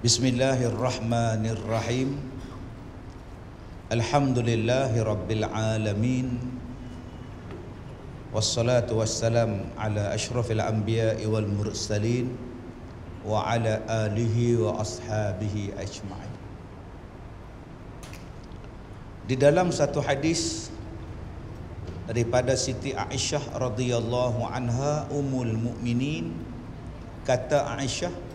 Bismillahirrahmanirrahim. Alhamdulillahi Rabbil Alamin. Wassalatu wassalam ala ashrafil anbiya'i wal mursalin Wa ala alihi wa ashabihi ajma'in. Di dalam satu hadis daripada Siti Aisyah radhiyallahu anha ummul mukminin kata Aisyah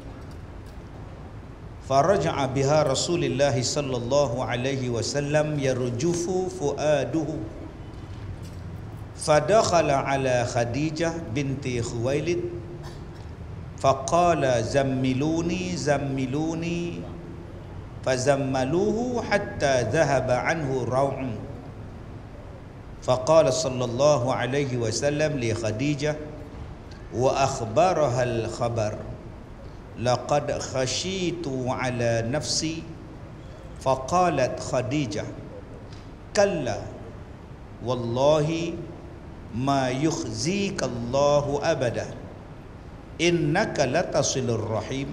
فرجع بها رسول الله صلى الله عليه وسلم يرجف فؤاده. فدخل على خديجة بنت خويلد فقال زملوني زملوني. فزملوه حتى ذهب عنه روع. فقال صلى الله عليه وسلم لخديجة وأخبرها الخبر. لقد خشيت على نفسي فقالت خديجة كلا والله ما يخزيك الله أبدا إنك لتصل الرحيم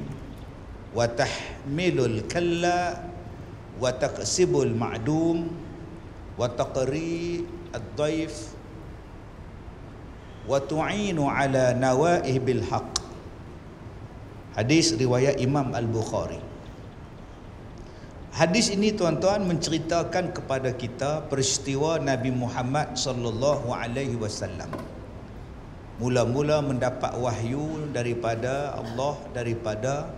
وتحمل الكلا وتكسب المعدوم وتقري الضيف وتعين على نوائب الحق Hadis riwayat Imam Al-Bukhari. Hadis ini tuan-tuan menceritakan kepada kita peristiwa Nabi Muhammad sallallahu alaihi wasallam. Mula-mula mendapat wahyu daripada Allah daripada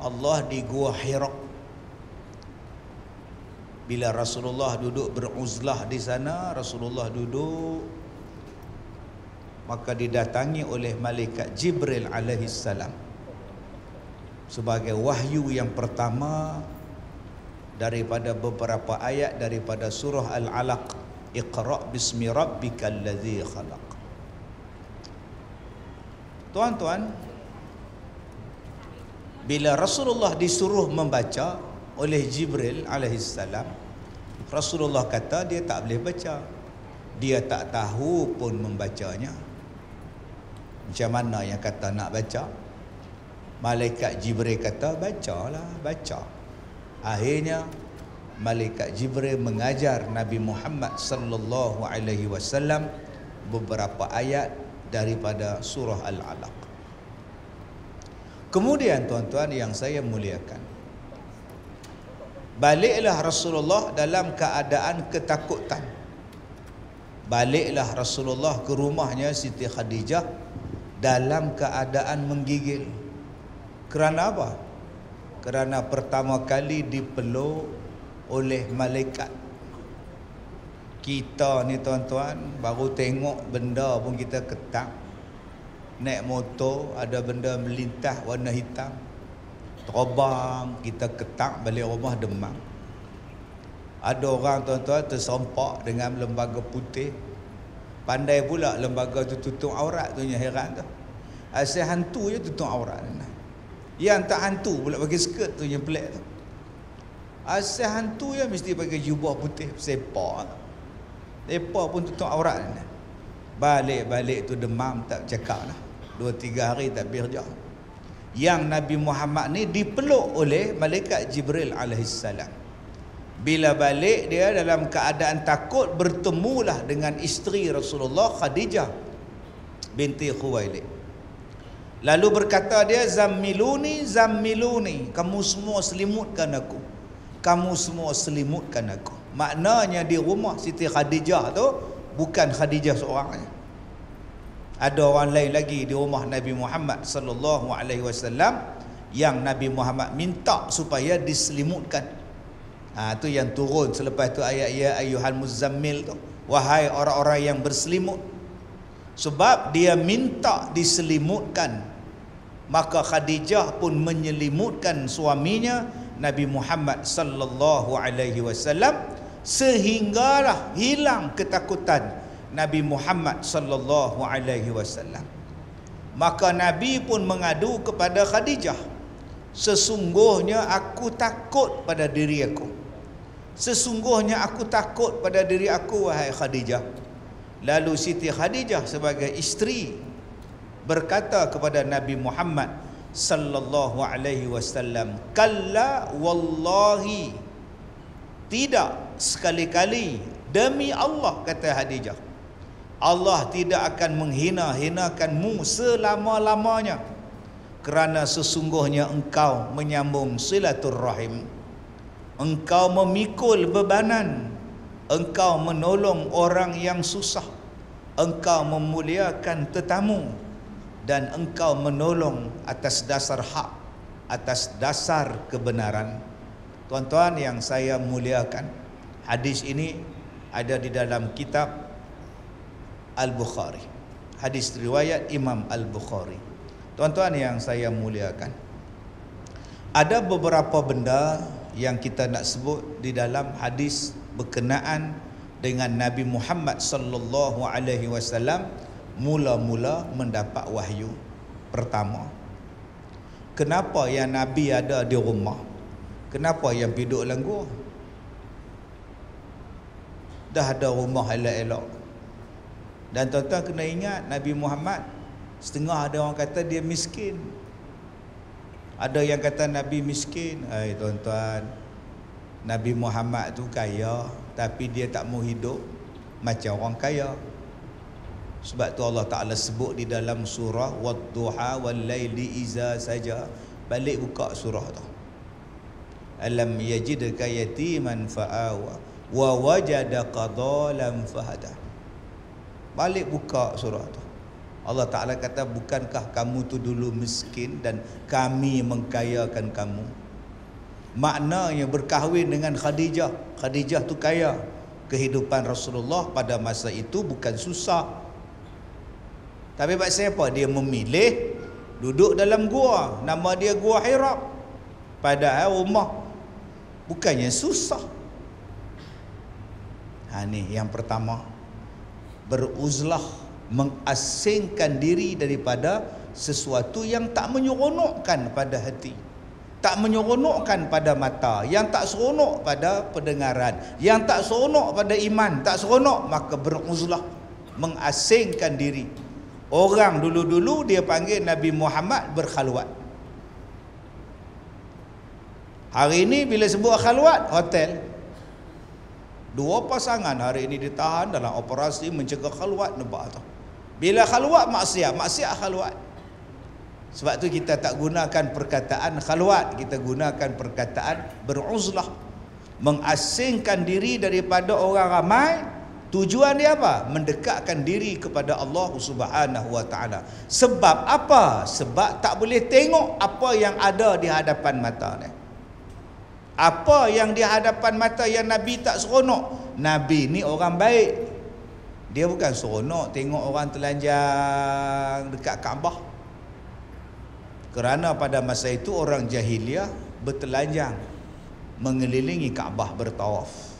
Allah di Gua Hira bila Rasulullah duduk beruzlah di sana Rasulullah duduk maka didatangi oleh malaikat Jibril alaihi salam sebagai wahyu yang pertama daripada beberapa ayat daripada surah al-alaq. Iqra bismi rabbikal ladzi khalaq. Tuan-tuan bila Rasulullah disuruh membaca oleh Jibril alaihissalam Rasulullah kata dia tak boleh baca. Dia tak tahu pun membacanya. Macam mana yang kata nak baca malaikat Jibril kata bacalah baca akhirnya malaikat Jibril mengajar Nabi Muhammad sallallahu alaihi wasallam beberapa ayat daripada surah al-alaq kemudian tuan-tuan yang saya muliakan Baliklah Rasulullah dalam keadaan ketakutan. Baliklah Rasulullah ke rumahnya Siti Khadijah dalam keadaan menggigil. Kerana apa? Kerana pertama kali dipeluk oleh malaikat. Kita ni tuan-tuan baru tengok benda pun kita ketak. Naik motor ada benda melintas warna hitam terbang kita ketak balik rumah demam ada orang tuan-tuan tersempak dengan lembaga putih pandai pula lembaga tu tutup aurat tu yang heran tu asyik hantu je tutup aurat yang tak hantu pula bagi skirt tu yang pelik tu. Asyik hantu je mesti pakai jubah putih sepak sepak pun tutup aurat balik-balik tu demam tak cakap lah dua tiga hari tak birjah yang Nabi Muhammad ni dipeluk oleh malaikat Jibril alaihissalam. Bila balik dia dalam keadaan takut bertemulah dengan isteri Rasulullah Khadijah binti Khuwailid. Lalu berkata dia zammiluni zammiluni kamu semua selimutkan aku. Kamu semua selimutkan aku. Maknanya di rumah Siti Khadijah tu bukan Khadijah seorang ada orang lain lagi di rumah Nabi Muhammad sallallahu alaihi wasallam yang Nabi Muhammad minta supaya diselimutkan. Ha tu yang turun selepas tu ayat ya ayyuhal muzammil tu. Wahai orang-orang yang berselimut. Sebab dia minta diselimutkan. Maka Khadijah pun menyelimutkan suaminya Nabi Muhammad sallallahu alaihi wasallam sehinggalah hilang ketakutan Nabi Muhammad sallallahu alaihi wasallam. Maka Nabi pun mengadu kepada Khadijah. Sesungguhnya aku takut pada diri aku. Sesungguhnya aku takut pada diri aku wahai Khadijah. Lalu Siti Khadijah sebagai isteri berkata kepada Nabi Muhammad, sallallahu alaihi wasallam kalla wallahi. Tidak sekali-kali demi Allah kata Hadijah Allah tidak akan menghina-hinakanmu selama-lamanya kerana sesungguhnya engkau menyambung silaturrahim engkau memikul bebanan. Engkau menolong orang yang susah. Engkau memuliakan tetamu dan engkau menolong atas dasar hak atas dasar kebenaran tuan-tuan yang saya muliakan hadis ini ada di dalam kitab Al-Bukhari hadis riwayat Imam Al-Bukhari Tuan-tuan yang saya muliakan. Ada beberapa benda yang kita nak sebut di dalam hadis berkenaan dengan Nabi Muhammad sallallahu alaihi wasallam mula-mula mendapat wahyu. Pertama, kenapa yang Nabi ada di rumah? Kenapa yang dalam gua? Dah ada rumah elok-elok. Dan tuan-tuan kena ingat Nabi Muhammad Setengah ada orang kata dia miskin. Ada yang kata Nabi miskin. Hai tuan-tuan. Nabi Muhammad tu kaya tapi dia tak mau hidup macam orang kaya. Sebab tu Allah Taala sebut di dalam surah Wadduha wal laili iza saja. Balik buka surah tu. Alam yajidka yatiman fa'awa wa wajadaka dhalam fahada. Balik buka surah tu. Allah Ta'ala kata bukankah kamu tu dulu miskin dan kami mengkayakan kamu maknanya berkahwin dengan Khadijah Khadijah tu kaya kehidupan Rasulullah pada masa itu bukan susah tapi sebab siapa? Dia memilih duduk dalam gua. Nama dia gua Hirab padahal rumah bukannya susah. Ha ni yang pertama. Beruzlah mengasingkan diri daripada sesuatu yang tak menyeronokkan pada hati. Tak menyeronokkan pada mata. Yang tak seronok pada pendengaran. Yang tak seronok pada iman. Tak seronok maka beruzlah mengasingkan diri orang dulu-dulu dia panggil Nabi Muhammad berkhalwat. Hari ini bila sebut khalwat hotel. Dua pasangan hari ini ditahan dalam operasi mencegah khalwat nampak tak bila khalwat maksiat, maksiat khalwat. Sebab tu kita tak gunakan perkataan khalwat, kita gunakan perkataan beruzlah. Mengasingkan diri daripada orang ramai, tujuan dia apa? Mendekatkan diri kepada Allah Subhanahu wa taala. Sebab apa? Sebab tak boleh tengok apa yang ada di hadapan mata ni. Apa yang di hadapan mata yang Nabi tak seronok? Nabi ni orang baik, dia bukan seronok tengok orang telanjang dekat Kaabah. Kerana pada masa itu orang jahiliah bertelanjang mengelilingi Kaabah bertawaf.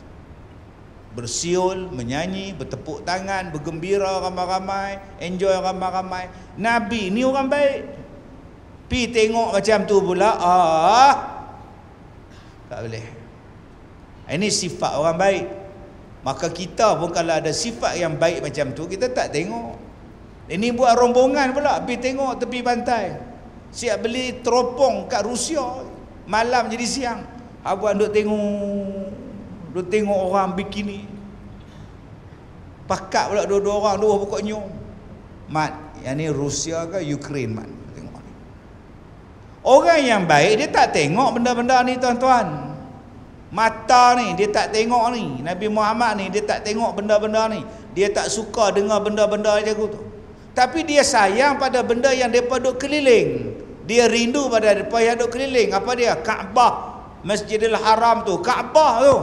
Bersiul, menyanyi, bertepuk tangan, bergembira ramai-ramai, enjoy ramai-ramai. Nabi ni orang baik. Pi tengok macam tu pula, ah. Tak boleh. Ini sifat orang baik. Maka kita pun kalau ada sifat yang baik macam tu Kita tak tengok Ini buat rombongan pula Pergi tengok tepi pantai Siap beli teropong kat Rusia Malam jadi siang Abang duk tengok Duk tengok orang bikini Pakat pula dua-dua orang Dua pokoknya Mat Yang ni Rusia ke Ukraine mat Tengok ni Orang yang baik dia tak tengok benda-benda ni tuan-tuan Mata ni dia tak tengok ni. Nabi Muhammad ni dia tak tengok benda-benda ni. Dia tak suka dengar benda-benda macam tu. Tapi dia sayang pada benda yang depa duk keliling. Dia rindu pada depa yang duk keliling. Apa dia? Kaabah. Masjidil Haram tu, Kaabah tu.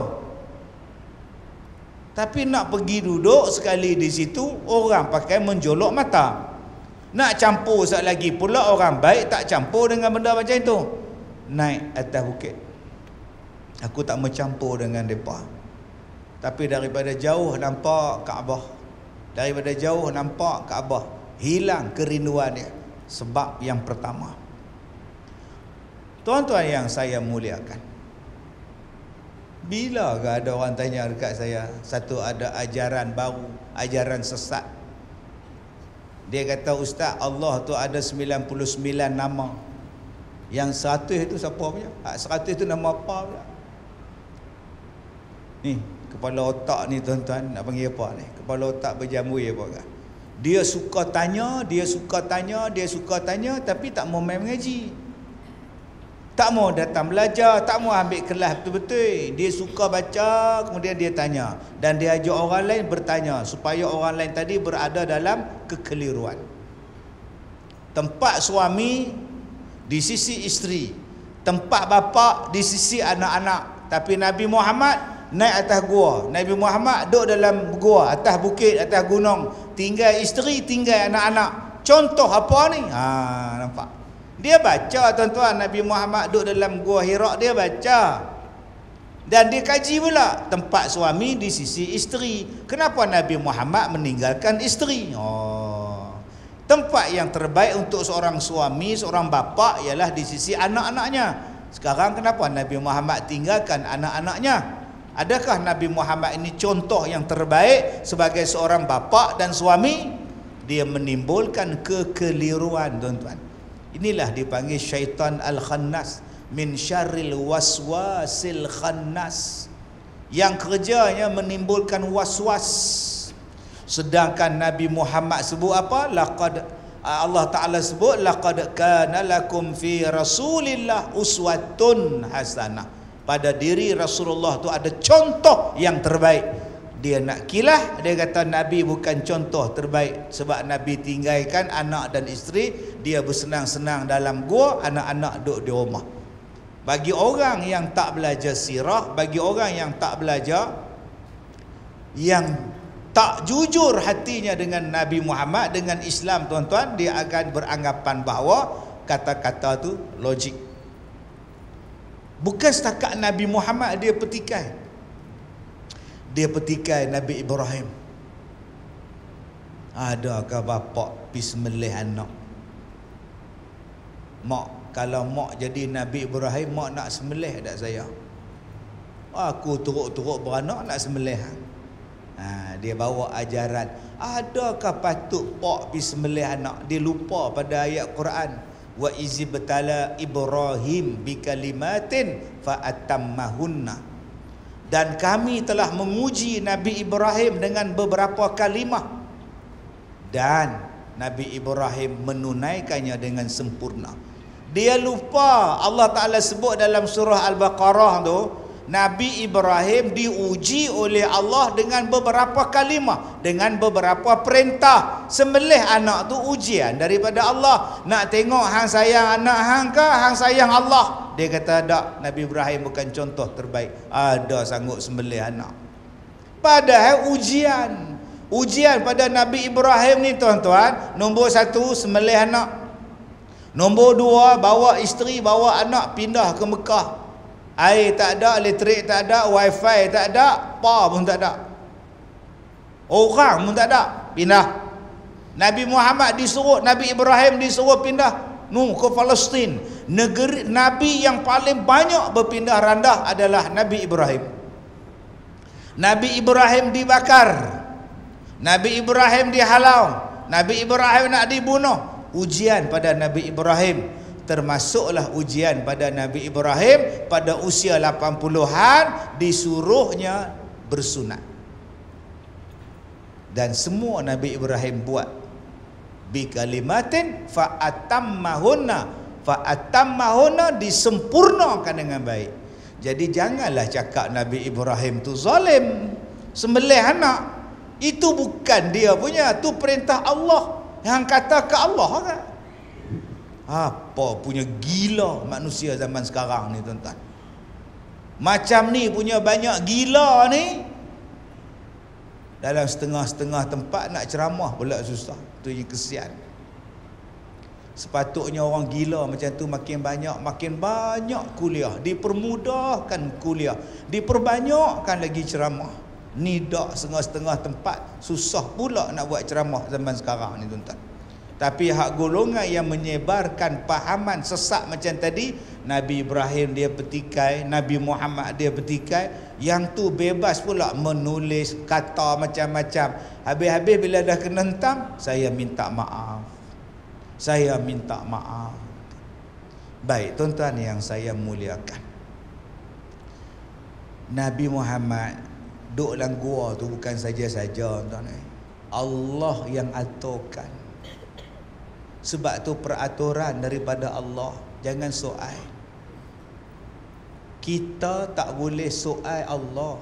Tapi nak pergi duduk sekali di situ, orang pakai menjolok mata. Nak campur sekali lagi pula orang baik tak campur dengan benda macam itu. Naik atas bukit. Aku tak mencampur dengan mereka Tapi daripada jauh nampak Kaabah Daripada jauh nampak Kaabah Hilang kerinduan dia Sebab yang pertama Tuan-tuan yang saya muliakan Bila ada orang tanya dekat saya Satu ada ajaran baru Ajaran sesat Dia kata Ustaz Allah tu ada 99 nama Yang seratus itu siapa punya? Hak seratus itu nama apa pula? Ni, kepala otak ni tuan-tuan nak panggil apa ni? Kepala otak berjamu ya apa kan? Dia suka tanya, dia suka tanya, dia suka tanya tapi tak mau main mengaji. Tak mau datang belajar, tak mau ambil kelas betul-betul. Dia suka baca, kemudian dia tanya. Dan dia ajak orang lain bertanya supaya orang lain tadi berada dalam kekeliruan. Tempat suami di sisi isteri. Tempat bapa di sisi anak-anak. Tapi Nabi Muhammad naik atas gua. Nabi Muhammad duduk dalam gua, atas bukit, atas gunung. Tinggal isteri, tinggal anak-anak. Contoh apa ni? Ha, nampak. Dia baca tuan-tuan Nabi Muhammad duduk dalam gua Hira dia baca. Dan dia kaji pula tempat suami di sisi isteri. Kenapa Nabi Muhammad meninggalkan isteri? Oh. Tempat yang terbaik untuk seorang suami, seorang bapa ialah di sisi anak-anaknya. Sekarang kenapa Nabi Muhammad tinggalkan anak-anaknya? Adakah Nabi Muhammad ini contoh yang terbaik sebagai seorang bapa dan suami? Dia menimbulkan kekeliruan, tuan-tuan. Inilah dipanggil syaitan al-khannas min syarril waswasil khannas. Yang kerjanya menimbulkan waswas. Sedangkan Nabi Muhammad sebut apa? Laqad Allah Taala sebut laqad kana lakum fi Rasulillah uswatun hasanah pada diri Rasulullah tu ada contoh yang terbaik dia nak kilah dia kata Nabi bukan contoh terbaik sebab Nabi tinggalkan anak dan isteri dia bersenang-senang dalam gua anak-anak duduk di rumah bagi orang yang tak belajar sirah bagi orang yang tak belajar yang tak jujur hatinya dengan Nabi Muhammad dengan Islam tuan-tuan dia akan beranggapan bahawa kata-kata tu logik Bukan setakat Nabi Muhammad dia petikai. Dia petikai Nabi Ibrahim. Adakah bapak sembelih anak? Mak, kalau mak jadi Nabi Ibrahim, mak nak sembelih tak saya? Aku turut-turut beranak nak sembelih. Ha, dia bawa ajaran. Adakah patut pak sembelih anak? Dia lupa pada ayat Quran wa izibtala Ibrahim bikalimatin fa atammahunna dan kami telah menguji Nabi Ibrahim dengan beberapa kalimah. Dan Nabi Ibrahim menunaikannya dengan sempurna. Dia lupa Allah Taala sebut dalam surah Al-Baqarah tu Nabi Ibrahim diuji oleh Allah dengan beberapa kalimah, dengan beberapa perintah. Sembelih anak tu ujian daripada Allah. Nak tengok hang sayang anak hang ke hang sayang Allah? Dia kata tak, Nabi Ibrahim bukan contoh terbaik. Ada sanggup sembelih anak. Padahal ujian. Ujian pada Nabi Ibrahim ni tuan-tuan, nombor satu sembelih anak. Nombor dua, bawa isteri, bawa anak pindah ke Mekah. Air tak ada, elektrik tak ada, wifi tak ada, apa pun tak ada. Orang pun tak ada, pindah. Nabi Muhammad disuruh, Nabi Ibrahim disuruh pindah nu ke Palestin. Negeri Nabi yang paling banyak berpindah randah adalah Nabi Ibrahim. Nabi Ibrahim dibakar. Nabi Ibrahim dihalau. Nabi Ibrahim nak dibunuh. Ujian pada Nabi Ibrahim termasuklah ujian pada Nabi Ibrahim pada usia 80-an disuruhnya bersunat. Dan semua Nabi Ibrahim buat. Bi kalimatin fa atammahunna fa atammahunna disempurnakan dengan baik. Jadi janganlah cakap Nabi Ibrahim tu zalim sembelih anak. Itu bukan dia punya tu perintah Allah yang kata ke Allah kan apa punya gila manusia zaman sekarang ni tuan-tuan. Macam ni punya banyak gila ni. Dalam setengah-setengah tempat nak ceramah pula susah. Tu yang kesian. Sepatutnya orang gila macam tu makin banyak, makin banyak kuliah. Dipermudahkan kuliah. Diperbanyakkan lagi ceramah. Ni dak setengah-setengah tempat. Susah pula nak buat ceramah zaman sekarang ni tuan-tuan. Tapi hak golongan yang menyebarkan pahaman sesak macam tadi, Nabi Ibrahim dia petikai, Nabi Muhammad dia petikai, yang tu bebas pula menulis kata macam-macam. Habis-habis bila dah kena hentam, saya minta maaf. Saya minta maaf. Baik, tuan-tuan yang saya muliakan. Nabi Muhammad duduk dalam gua tu bukan saja-saja tuan-tuan. Allah yang aturkan. Sebab tu peraturan daripada Allah. Jangan soal. Kita tak boleh soal Allah.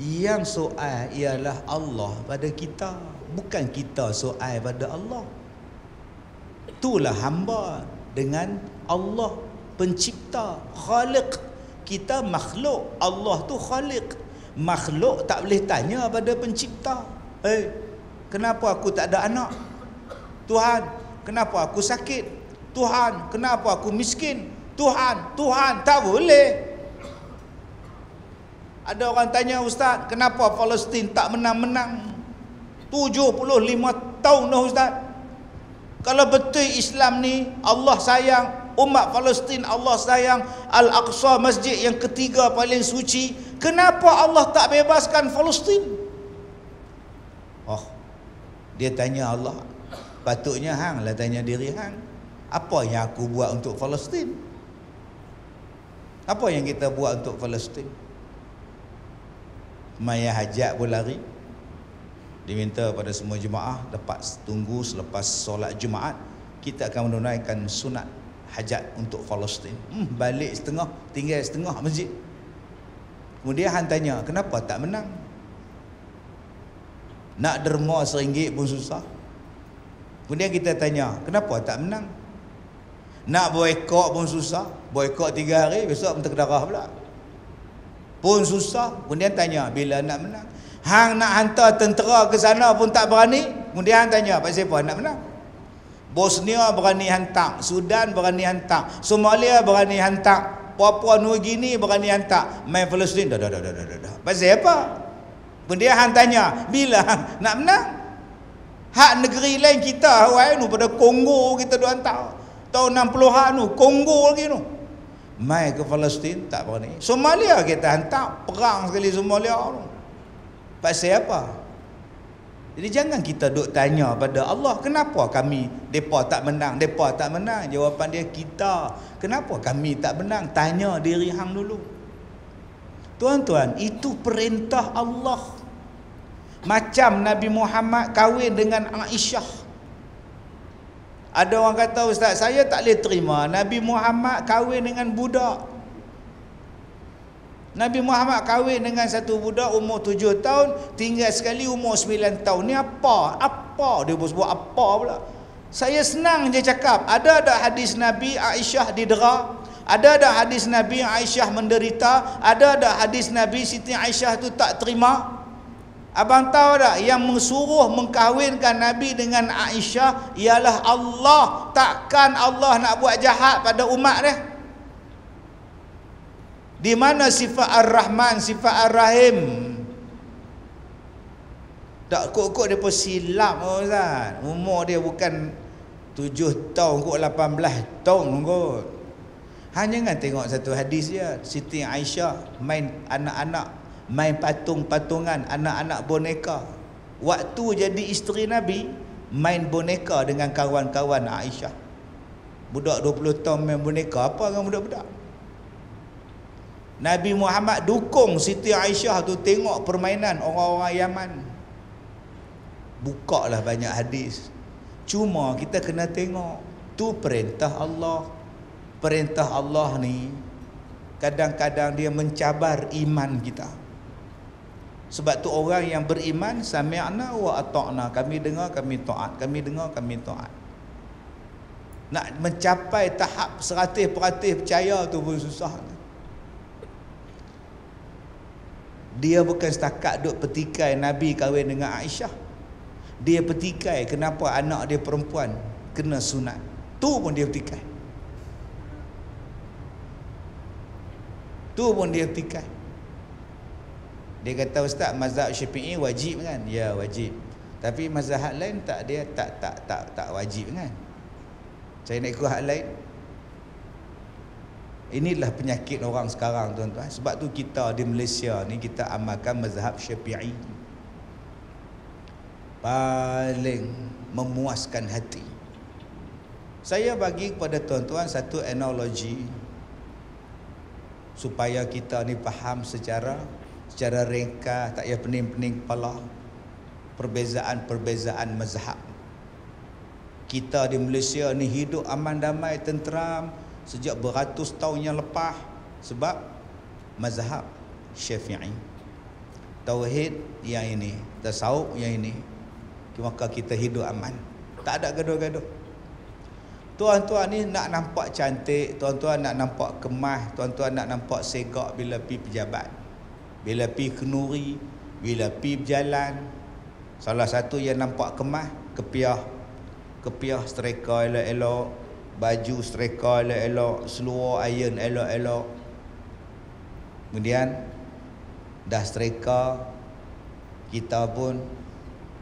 Yang soal ialah Allah pada kita. Bukan kita soal pada Allah. Itulah hamba dengan Allah pencipta, khaliq. Kita makhluk, Allah tu khaliq. Makhluk tak boleh tanya pada pencipta. Eh, hey, kenapa aku tak ada anak? Tuhan, kenapa aku sakit? Tuhan, kenapa aku miskin? Tuhan, Tuhan, tak boleh. Ada orang tanya ustaz, kenapa Palestin tak menang-menang? 75 tahun dah ustaz. Kalau betul Islam ni Allah sayang umat Palestin, Allah sayang Al-Aqsa masjid yang ketiga paling suci, kenapa Allah tak bebaskan Palestin? Oh. Dia tanya Allah, patutnya hang lah tanya diri hang. Apa yang aku buat untuk Palestin? Apa yang kita buat untuk Palestin? Maya hajat pun lari Diminta pada semua jemaah Lepas tunggu selepas solat Jumaat Kita akan menunaikan sunat hajat untuk Palestin hmm, Balik setengah, tinggal setengah masjid Kemudian Han tanya Kenapa tak menang? Nak derma seringgit pun susah Kemudian kita tanya Kenapa tak menang? Nak boykot pun susah. Boykot tiga hari Besok pun terkedarah pula. Pun susah. Kemudian tanya bila nak menang? Hang nak hantar tentera ke sana pun tak berani. Kemudian tanya pasal siapa nak menang? Bosnia berani hantar Sudan berani hantar Somalia berani hantar Papua New Guinea berani hantar. Main Palestin. Dah dah dah dah dah dah pasal apa kemudian hang tanya bila hang nak menang hak negeri lain kita Hawaii nu pada Kongo kita duk hantar. Tahun 60-an tu Kongo lagi tu mai ke Palestin? Tak berani. Somalia kita hantar perang sekali Somalia tu pasal apa jadi jangan kita duk tanya pada Allah kenapa kami depa tak menang depa tak menang? Jawapan dia kita. Kenapa kami tak menang? Tanya diri hang dulu. Tuan-tuan itu perintah Allah macam Nabi Muhammad kahwin dengan Aisyah ada orang kata ustaz saya tak boleh terima Nabi Muhammad kahwin dengan budak. Nabi Muhammad kahwin dengan satu budak umur tujuh tahun, tinggal sekali umur sembilan tahun. Ni apa? Apa dia buat apa pula? Saya senang je cakap, ada ada hadis Nabi Aisyah didera, ada ada hadis Nabi Aisyah menderita, ada ada hadis Nabi Siti Aisyah tu tak terima. Abang tahu tak yang mensuruh mengkahwinkan Nabi dengan Aisyah ialah Allah. Takkan Allah nak buat jahat pada umat dia? Di mana sifat Ar-Rahman, sifat Ar-Rahim? Tak kok-kok dia pun silap oh, Ustaz. Umur dia bukan 7 tahun kok 18 tahun kot. Hanya kan tengok satu hadis dia. Siti Aisyah main anak-anak main patung-patungan anak-anak boneka. Waktu jadi isteri Nabi main boneka dengan kawan-kawan Aisyah. Budak 20 tahun main boneka apa dengan budak-budak? Nabi Muhammad dukung Siti Aisyah tu tengok permainan orang-orang Yaman. Buka lah banyak hadis. Cuma kita kena tengok tu perintah Allah. Perintah Allah ni kadang-kadang dia mencabar iman kita sebab tu orang yang beriman sami'na wa ata'na. Kami dengar, kami taat. Kami dengar, kami taat. Nak mencapai tahap seratus peratus percaya tu pun susah. Dia bukan setakat duk petikai Nabi kahwin dengan Aisyah. Dia petikai kenapa anak dia perempuan kena sunat. Tu pun dia petikai. Tu pun dia petikai. Dia kata ustaz mazhab Syafi'i wajib kan? Ya wajib. Tapi mazhab lain tak dia tak tak tak tak wajib kan? Saya nak ikut hak lain. Inilah penyakit orang sekarang tuan-tuan. Sebab tu kita di Malaysia ni kita amalkan mazhab Syafi'i. Paling memuaskan hati. Saya bagi kepada tuan-tuan satu analogi supaya kita ni faham secara secara ringkas tak payah pening-pening kepala perbezaan-perbezaan mazhab. Kita di Malaysia ni hidup aman damai tenteram sejak beratus tahun yang lepas sebab mazhab Syafi'i. Tauhid yang ini, tasawuf yang ini. Maka kita hidup aman. Tak ada gaduh-gaduh. Tuan-tuan ni nak nampak cantik, tuan-tuan nak nampak kemas, tuan-tuan nak nampak segak bila pi pejabat. Bila pi kenuri, bila pi berjalan. Salah satu yang nampak kemas, kepiah. Kepiah striker elok-elok, baju striker elok-elok, seluar iron elok-elok. Kemudian dah striker kita pun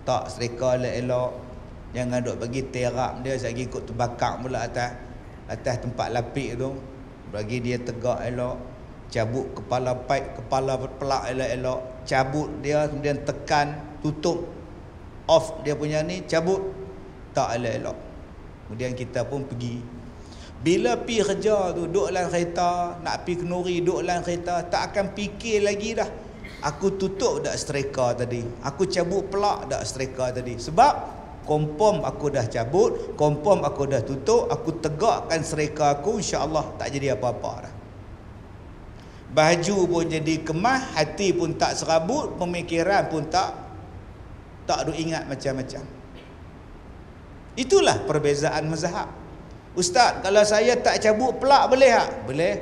tak striker elok-elok Jangan duk bagi terap dia Sekejap ikut terbakar pula atas Atas tempat lapik tu Bagi dia tegak elok Cabut kepala pipe Kepala pelak elok-elok Cabut dia Kemudian tekan Tutup Off dia punya ni Cabut Tak elok-elok. Kemudian kita pun pergi. Bila pi kerja tu Duduk dalam kereta Nak pi kenuri Duduk dalam kereta Tak akan fikir lagi dah. Aku tutup dak striker tadi. Aku cabut pelak dak striker tadi. Sebab Kompom aku dah cabut, kompom aku dah tutup, aku tegakkan serika aku, insya-Allah tak jadi apa-apa dah. Baju pun jadi kemah, hati pun tak serabut, pemikiran pun tak tak ada ingat macam-macam. Itulah perbezaan mazhab. Ustaz, kalau saya tak cabut pelak boleh tak? Boleh.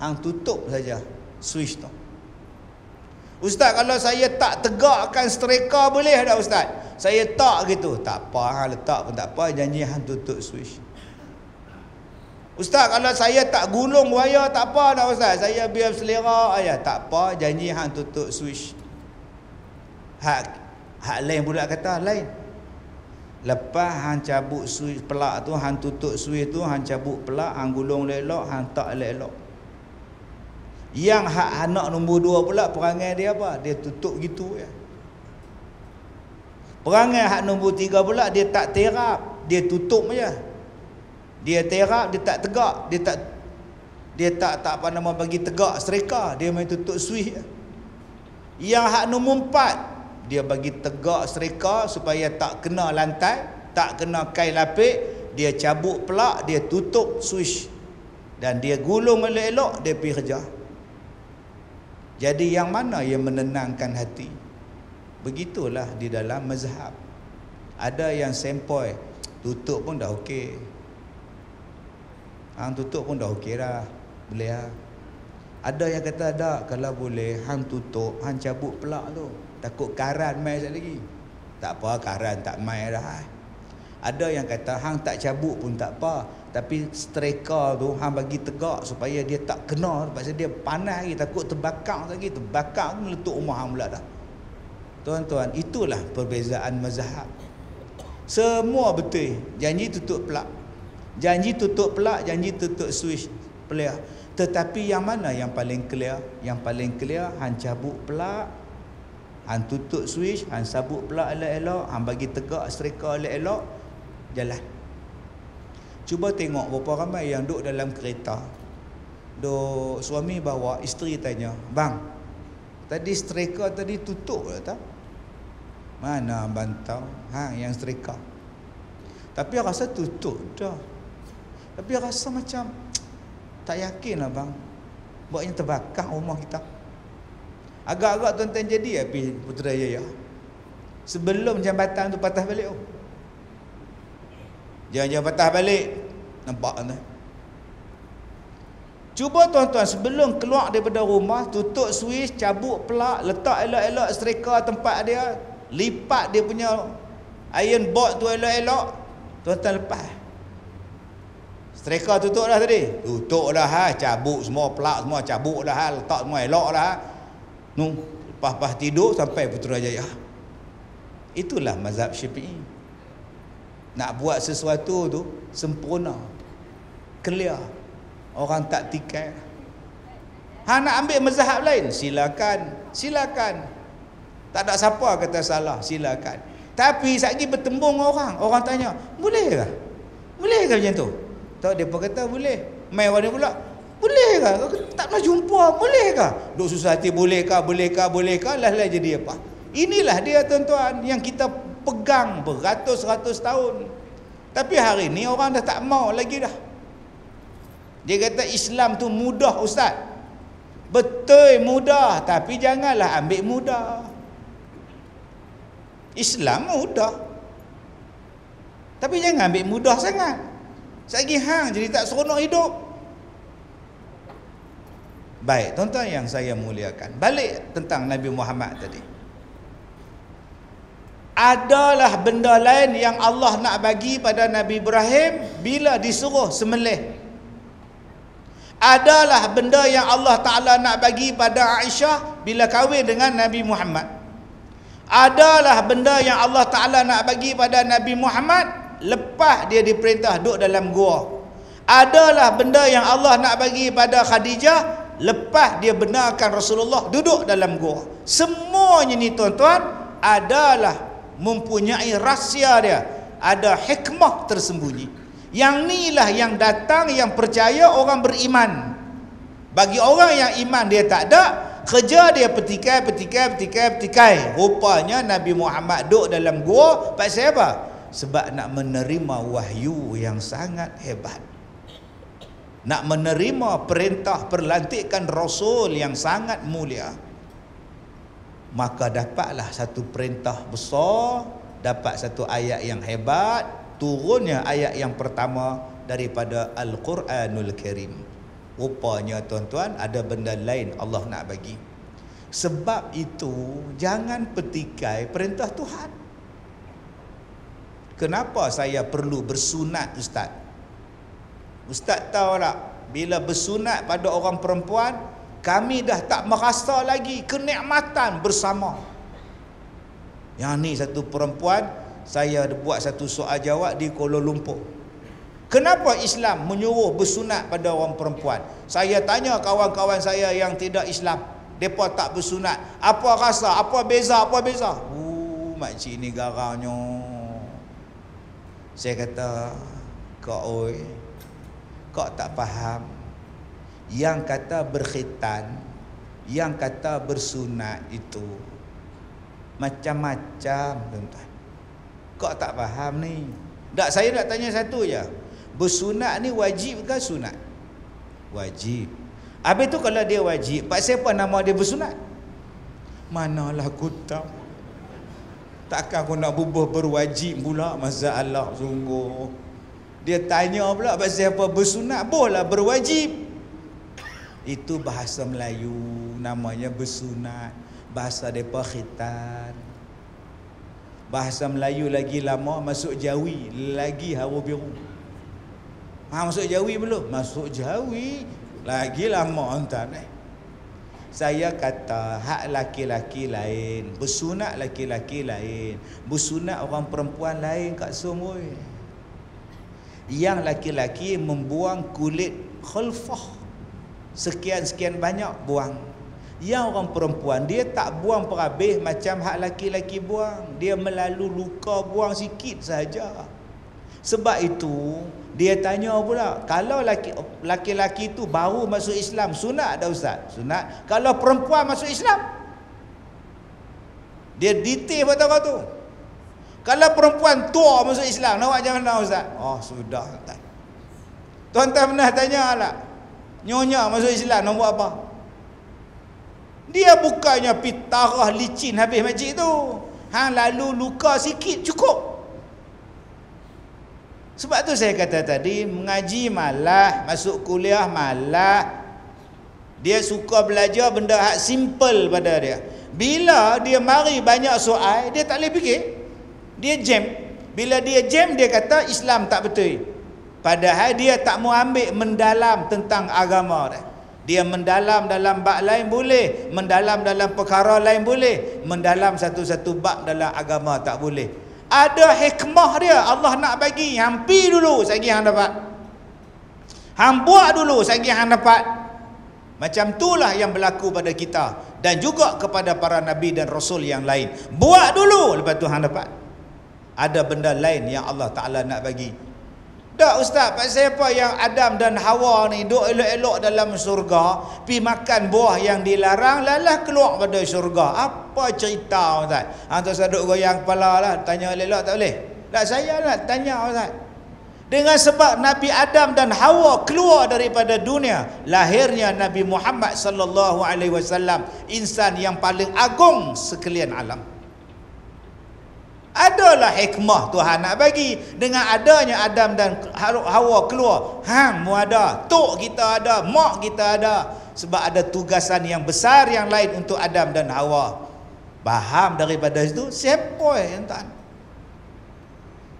Hang tutup saja switch tu. Ustaz, kalau saya tak tegakkan striker boleh tak ustaz? Saya tak gitu. Tak apa, hang letak pun tak apa, janji hang tutup switch. Ustaz, kalau saya tak gulung wayar tak apa dah ustaz. Saya biar selera aja, tak apa, janji hang tutup switch. Hak hak lain pula kata lain. Lepas hang cabut switch pelak tu, hang tutup switch tu, hang cabut pelak, hang gulung lelok, hang tak lelok. Yang hak anak nombor dua pula perangai dia apa? Dia tutup gitu ya. Perangai hak nombor tiga pula dia tak terap. Dia tutup je. Dia terap, dia tak tegak. Dia tak dia tak tak apa nama bagi tegak serika. Dia main tutup switch. Yang hak nombor empat. Dia bagi tegak serika supaya tak kena lantai. Tak kena kain lapik. Dia cabut pelak, dia tutup switch. Dan dia gulung elok-elok, dia pergi kerja. Jadi yang mana yang menenangkan hati? Begitulah di dalam mazhab. Ada yang sempoi, tutup pun dah okey. Hang tutup pun dah okey dah. Boleh lah. Ada yang kata ada kalau boleh hang tutup, hang cabut pelak tu. Takut karan mai sekali lagi. Tak apa karan tak mai dah. Ada yang kata hang tak cabut pun tak apa. Tapi striker tu hang bagi tegak supaya dia tak kena. Sebab dia panas lagi. Takut terbakar lagi. Terbakar pun meletup rumah hang pula dah. Tuan-tuan, itulah perbezaan mazhab. Semua betul. Janji tutup pelak. Janji tutup pelak, janji tutup switch clear. Tetapi yang mana yang paling clear? Yang paling clear, han cabut pelak, han tutup switch, han sabut pelak elok-elok, han bagi tegak striker elok-elok, jalan. Cuba tengok berapa ramai yang duduk dalam kereta. Duk suami bawa, isteri tanya, "Bang, tadi striker tadi tutup tak?" Mana bantau? Ha, yang setrika. Tapi rasa tutup dah. Tapi rasa macam tak yakin lah bang. Buatnya terbakar rumah kita. Agak-agak tuan-tuan jadi ya pergi Putrajaya. Sebelum jambatan tu patah balik oh. Jangan-jangan patah balik. Nampak kan? Cuba tuan-tuan sebelum keluar daripada rumah, tutup switch, cabut pelak, letak elok-elok striker tempat dia, lipat dia punya iron board tu elok-elok tuan-tuan lepas striker tutup dah tadi? Tutup dah ha. Cabut semua pelak semua cabut dah ha. Letak semua elok dah ha. Nu lepas-lepas tidur sampai Putrajaya. Itulah mazhab syafi'i. Nak buat sesuatu tu sempurna clear. Orang tak tikai. Ha nak ambil mazhab lain silakan silakan. Tak ada siapa kata salah, silakan. Tapi lagi bertembung orang, orang tanya, boleh ke? Boleh ke macam tu? Tahu depa kata boleh. Mai warna pula. Boleh ke? Tak pernah jumpa. Boleh ke? Duk susah hati boleh ke? Boleh ke? Boleh ke? Lah lah jadi apa? Inilah dia tuan-tuan yang kita pegang beratus-ratus tahun. Tapi hari ni orang dah tak mau lagi dah. Dia kata Islam tu mudah ustaz. Betul mudah tapi janganlah ambil mudah. Islam mudah. Tapi jangan ambil mudah sangat. Sagi hang jadi tak seronok hidup. Baik, tuan-tuan yang saya muliakan. Balik tentang Nabi Muhammad tadi. Adalah benda lain yang Allah nak bagi pada Nabi Ibrahim bila disuruh semelih. Adalah benda yang Allah Ta'ala nak bagi pada Aisyah bila kahwin dengan Nabi Muhammad. Adalah benda yang Allah Ta'ala nak bagi pada Nabi Muhammad lepas dia diperintah duduk dalam gua. Adalah benda yang Allah nak bagi pada Khadijah lepas dia benarkan Rasulullah duduk dalam gua. Semuanya ni tuan-tuan adalah mempunyai rahsia dia. Ada hikmah tersembunyi. Yang inilah yang datang yang percaya orang beriman. Bagi orang yang iman dia tak ada kerja dia petikai petikai petikai petikai. Rupanya Nabi Muhammad duduk dalam gua. Pasal apa sebab nak menerima wahyu yang sangat hebat. Nak menerima perintah perlantikan rasul yang sangat mulia. Maka dapatlah satu perintah besar dapat satu ayat yang hebat turunnya ayat yang pertama daripada Al-Quranul Karim. Rupanya tuan-tuan ada benda lain Allah nak bagi. Sebab itu jangan petikai perintah Tuhan kenapa saya perlu bersunat ustaz ustaz tahu tak bila bersunat pada orang perempuan kami dah tak merasa lagi kenikmatan bersama. Yang ni satu perempuan, saya buat satu soal jawab di Kuala Lumpur. Kenapa Islam menyuruh bersunat pada orang perempuan? Saya tanya kawan-kawan saya yang tidak Islam, depa tak bersunat. Apa rasa? Apa beza? Apa beza? Uh, makcik ni garangnya. Saya kata, kau oi, kau tak faham. Yang kata berkhitan yang kata bersunat itu macam-macam tuan-tuan. Kau tak faham ni. Tak saya nak tanya satu je. Bersunat ni wajib ke sunat? Wajib. Habis tu kalau dia wajib pak siapa nama dia bersunat? Manalah aku tahu takkan aku nak bubuh berwajib pula masalah sungguh dia tanya pula pasal apa bersunat boleh berwajib itu bahasa Melayu namanya bersunat. Bahasa depa khitan. Bahasa Melayu lagi lama masuk Jawi lagi hawa biru. Ha masuk Jawi belum? Masuk Jawi lagi lama entah eh. Saya kata hak laki-laki lain, bersunat laki-laki lain, bersunat orang perempuan lain kat semua. Yang laki-laki membuang kulit khulfah sekian-sekian banyak buang. Yang orang perempuan dia tak buang perhabis macam hak laki-laki buang. Dia melalui luka buang sikit saja. Sebab itu dia tanya pula kalau laki-laki tu baru masuk Islam sunat ada ustaz? Sunat. Kalau perempuan masuk Islam? Dia detail betul tu. Kalau perempuan tua masuk Islam nak buat macam mana ustaz? Oh sudah tuan-tuan pernah tanya tak? Nyonya masuk Islam nak buat apa? Dia bukannya pitarah licin habis majlis tu. Hang lalu luka sikit cukup. Sebab tu saya kata tadi mengaji malah, masuk kuliah malah. Dia suka belajar benda hak simple pada dia. Bila dia mari banyak soal, dia tak boleh fikir. Dia jam. Bila dia jam dia kata Islam tak betul. Padahal dia tak mau ambil mendalam tentang agama dia. Dia mendalam dalam bab lain boleh, mendalam dalam perkara lain boleh, mendalam satu-satu bab dalam agama tak boleh. Ada hikmah dia Allah nak bagi, hampi dulu sagi hang dapat. Hang buat dulu sagi hang dapat. Macam itulah yang berlaku pada kita dan juga kepada para nabi dan rasul yang lain. Buat dulu lepas tu hang dapat. Ada benda lain yang Allah Taala nak bagi Tak ustaz, pasal apa yang Adam dan Hawa ni duk elok-elok dalam surga, pi makan buah yang dilarang, lalah keluar pada surga. Apa cerita ustaz? Ha tu saya duk goyang kepala lah, tanya elok tak boleh. Tak saya lah tanya ustaz. Dengan sebab Nabi Adam dan Hawa keluar daripada dunia, lahirnya Nabi Muhammad sallallahu alaihi wasallam, insan yang paling agung sekalian alam. Adalah hikmah Tuhan nak bagi dengan adanya Adam dan Hawa keluar. Hang mu ada, tok kita ada, mak kita ada. Sebab ada tugasan yang besar yang lain untuk Adam dan Hawa. Faham daripada itu siapa yang tak?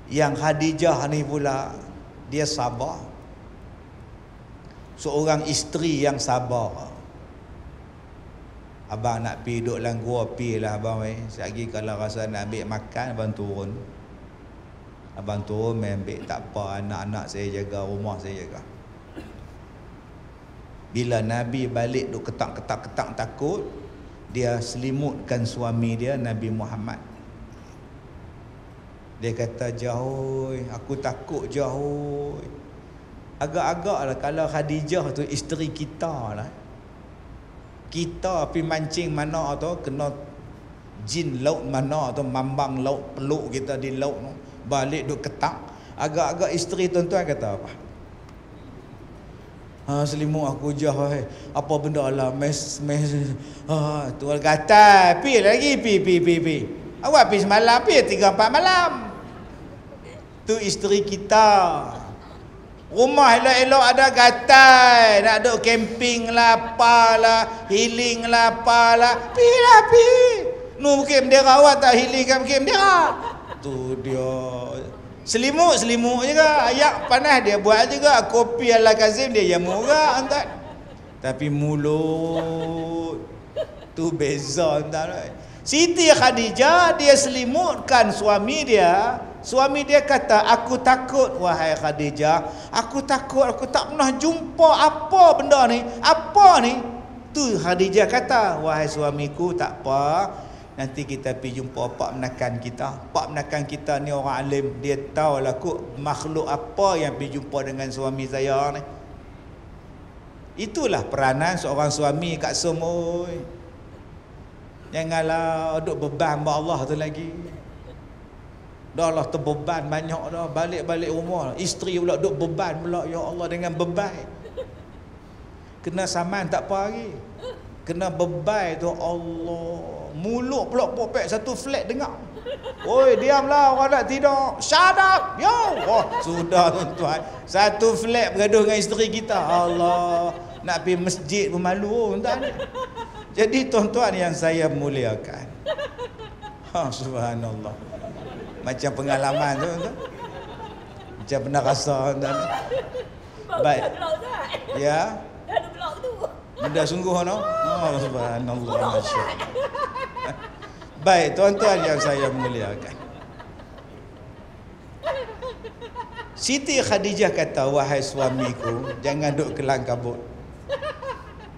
Yang Khadijah ni pula dia sabar. Seorang isteri yang sabar. Abang nak pi duduk dalam gua pi lah abang weh. Sekejap kalau rasa nak ambil makan abang turun. Abang turun main ambil tak apa anak-anak saya jaga rumah saya jaga. Bila Nabi balik duk ketak-ketak-ketak takut, dia selimutkan suami dia Nabi Muhammad. Dia kata jauh, aku takut jauh. Agak-agak lah kalau Khadijah tu isteri kita lah kita pi mancing mana tu kena jin laut mana tu mambang laut peluk kita di laut tu balik duk ketak agak-agak isteri tuan-tuan kata apa Ha selimut aku jah hai. Apa benda lah mes mes ha tuan kata pi lagi pi pi pi pi. Awak pi semalam pi 3 4 malam. Tu isteri kita. Rumah elok-elok ada gatai. Nak duduk camping lah, apalah. Healing lah, apalah. Pi lah, pi. Nu mungkin bendera awak tak healing kan mungkin bendera. Tu dia. Selimut, selimut juga. Ayak panas dia buat juga. Kopi ala Kazim dia yang murah. Entah. Tapi mulut. Tu beza. Entah. Siti Khadijah dia selimutkan suami dia Suami dia kata, aku takut wahai Khadijah. Aku takut, aku tak pernah jumpa apa benda ni. Apa ni? Tu Khadijah kata, wahai suamiku tak apa. Nanti kita pergi jumpa pak menakan kita. Pak menakan kita ni orang alim. Dia tahu lah kok makhluk apa yang pergi jumpa dengan suami saya ni. Itulah peranan seorang suami kat semua. Janganlah duduk beban Allah tu lagi. Dah lah terbeban banyak dah. Balik-balik rumah. Isteri pula duk beban pula Ya Allah dengan beban Kena saman tak apa lagi Kena beban tu Allah. Mulut pula popek satu flat dengar. Oi diamlah orang nak tidur. Shut up Yo. Oh, Sudah tuan-tuan. Satu flat bergaduh dengan isteri kita. Allah Nak pergi masjid pun malu tuan Jadi tuan-tuan yang saya muliakan. Ha subhanallah. Macam pengalaman tu, tu. macam pernah rasa tu. baik. ya? Benda sungguh no? Oh subhanallah masya baik tuan-tuan yang saya muliakan. Siti Khadijah kata wahai suamiku jangan duk kelang kabut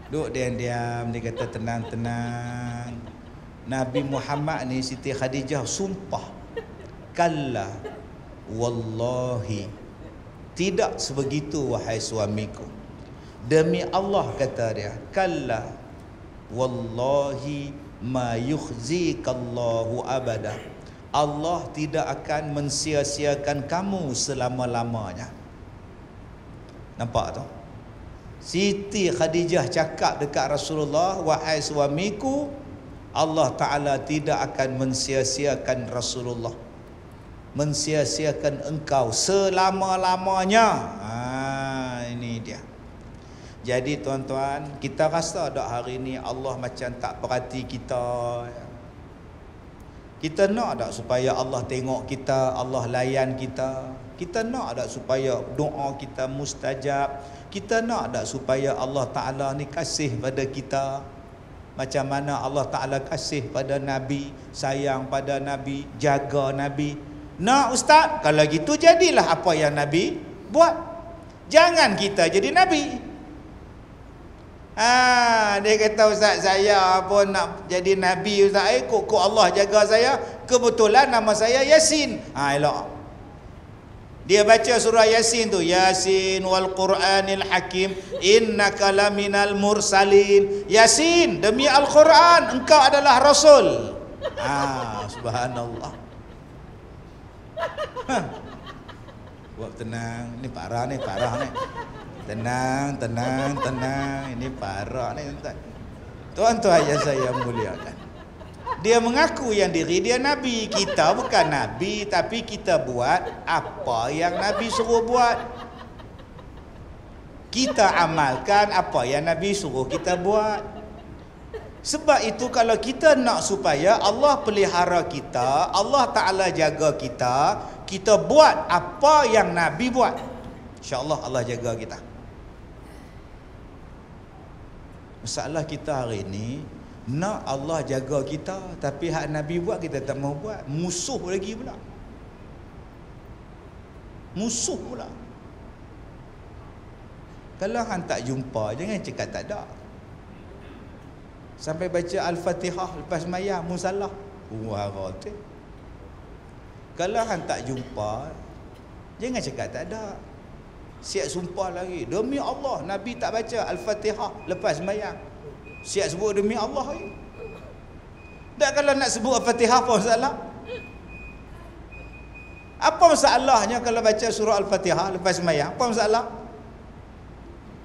duk diam-diam dia kata tenang-tenang. Nabi Muhammad ni Siti Khadijah sumpah kalla wallahi tidak sebegitu wahai suamiku. Demi Allah kata dia kalla wallahi ma yukhzikallahu abada. Allah tidak akan mensia-siakan kamu selama-lamanya. Nampak tu Siti Khadijah cakap dekat Rasulullah wahai suamiku Allah Taala tidak akan mensia-siakan Rasulullah mensia-siakan engkau selama-lamanya. Ha, ini dia. Jadi tuan-tuan, kita rasa tak hari ini Allah macam tak perhati kita. Kita nak tak supaya Allah tengok kita, Allah layan kita. Kita nak tak supaya doa kita mustajab. Kita nak tak supaya Allah Ta'ala ni kasih pada kita. Macam mana Allah Ta'ala kasih pada Nabi, sayang pada Nabi, jaga Nabi. Nak ustaz? Kalau gitu jadilah apa yang Nabi buat. Jangan kita jadi Nabi. Ha, dia kata ustaz saya pun nak jadi Nabi ustaz. Eh, kok, kok Allah jaga saya. Kebetulan nama saya Yasin. Ha, elok. Dia baca surah Yasin tu, Yasin wal Qur'anil Hakim, innaka laminal mursalin. Yasin, demi Al-Quran, engkau adalah rasul. Ah, subhanallah. Ha. Buat tenang, ini parah ni, parah ni. Tenang, tenang, tenang. Ini parah ni tuan. Tuan-tuan yang saya muliakan. Dia mengaku yang diri dia nabi. Kita bukan nabi tapi kita buat apa yang nabi suruh buat. Kita amalkan apa yang nabi suruh kita buat. Sebab itu kalau kita nak supaya Allah pelihara kita, Allah Taala jaga kita, kita buat apa yang nabi buat. Insya-Allah Allah jaga kita. Masalah kita hari ini nak Allah jaga kita tapi hak Nabi buat kita tak mau buat. Musuh lagi pula. Musuh pula. Kalau hang tak jumpa jangan cakap tak ada. Sampai baca Al-Fatihah lepas mayang musalah. Kalau hang tak jumpa jangan cakap tak ada. Siap sumpah lagi. Demi Allah, Nabi tak baca Al-Fatihah lepas semayang. Siap sebut demi Allah lagi. Tak kalau nak sebut Al-Fatihah apa masalah? Apa masalahnya kalau baca surah Al-Fatihah lepas semayang? Apa masalah?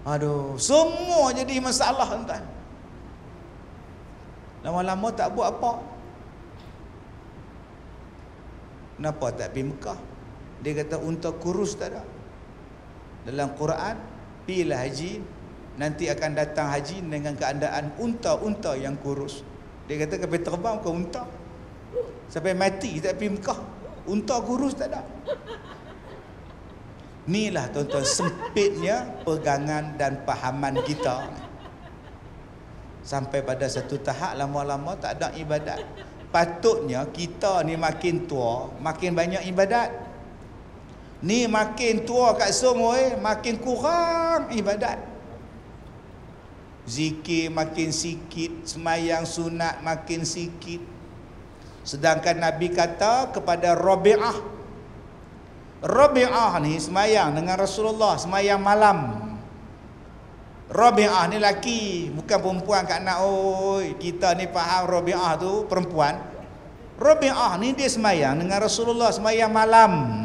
Aduh, semua jadi masalah tuan. Lama-lama tak buat apa. Kenapa tak pergi Mekah? Dia kata unta kurus tak ada dalam Quran pilih haji nanti akan datang haji dengan keadaan unta-unta yang kurus. Dia kata kami terbang ke unta. Sampai mati tak pergi Mekah. Unta kurus tak ada. Inilah tuan-tuan sempitnya pegangan dan pahaman kita. Sampai pada satu tahap lama-lama tak ada ibadat. Patutnya kita ni makin tua makin banyak ibadat. Ni makin tua kat semua eh, makin kurang ibadat. Zikir makin sikit, semayang sunat makin sikit. Sedangkan Nabi kata kepada Rabi'ah. Rabi'ah ni semayang dengan Rasulullah, semayang malam. Rabi'ah ni laki, bukan perempuan kat nak oi. Kita ni faham Rabi'ah tu perempuan. Rabi'ah ni dia semayang dengan Rasulullah, semayang malam.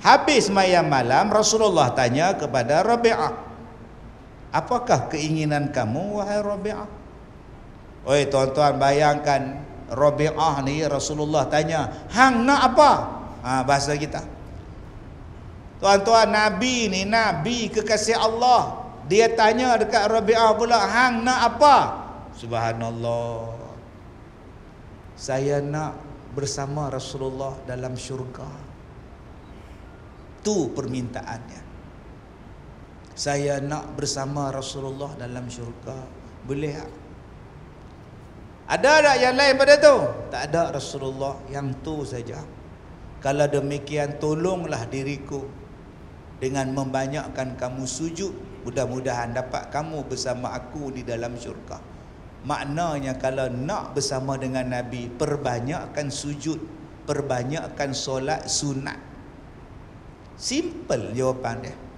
Habis mayam malam Rasulullah tanya kepada Rabi'ah Apakah keinginan kamu wahai Rabi'ah? Oi tuan-tuan bayangkan Rabi'ah ni Rasulullah tanya Hang nak apa? Ha, Bahasa kita. Tuan-tuan Nabi ni Nabi kekasih Allah. Dia tanya dekat Rabi'ah pula Hang nak apa? Subhanallah. Saya nak bersama Rasulullah dalam syurga. Itu permintaannya. Saya nak bersama Rasulullah dalam syurga. Boleh tak? Ada tak yang lain pada tu? Tak ada Rasulullah. Yang tu saja. Kalau demikian tolonglah diriku dengan membanyakkan kamu sujud. Mudah-mudahan dapat kamu bersama aku di dalam syurga. Maknanya kalau nak bersama dengan Nabi, perbanyakkan sujud, perbanyakkan solat sunat. Simple jawapan dia.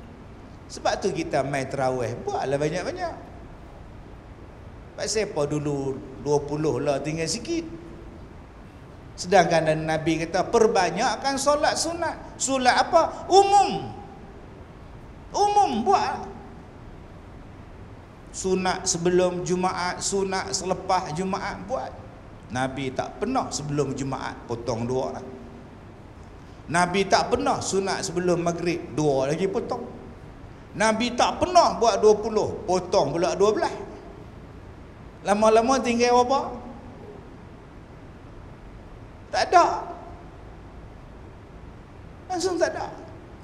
Sebab tu kita main terawih. Buatlah banyak-banyak. Pak siapa dulu 20 lah tinggal sikit. Sedangkan dan Nabi kata perbanyakkan solat sunat. Solat apa? Umum. Umum buat. Sunat sebelum Jumaat, sunat selepas Jumaat buat. Nabi tak pernah sebelum Jumaat potong dua orang. Nabi tak pernah sunat sebelum maghrib Dua lagi potong Nabi tak pernah buat dua puluh Potong pula dua belah Lama-lama tinggal apa? Tak ada Langsung tak ada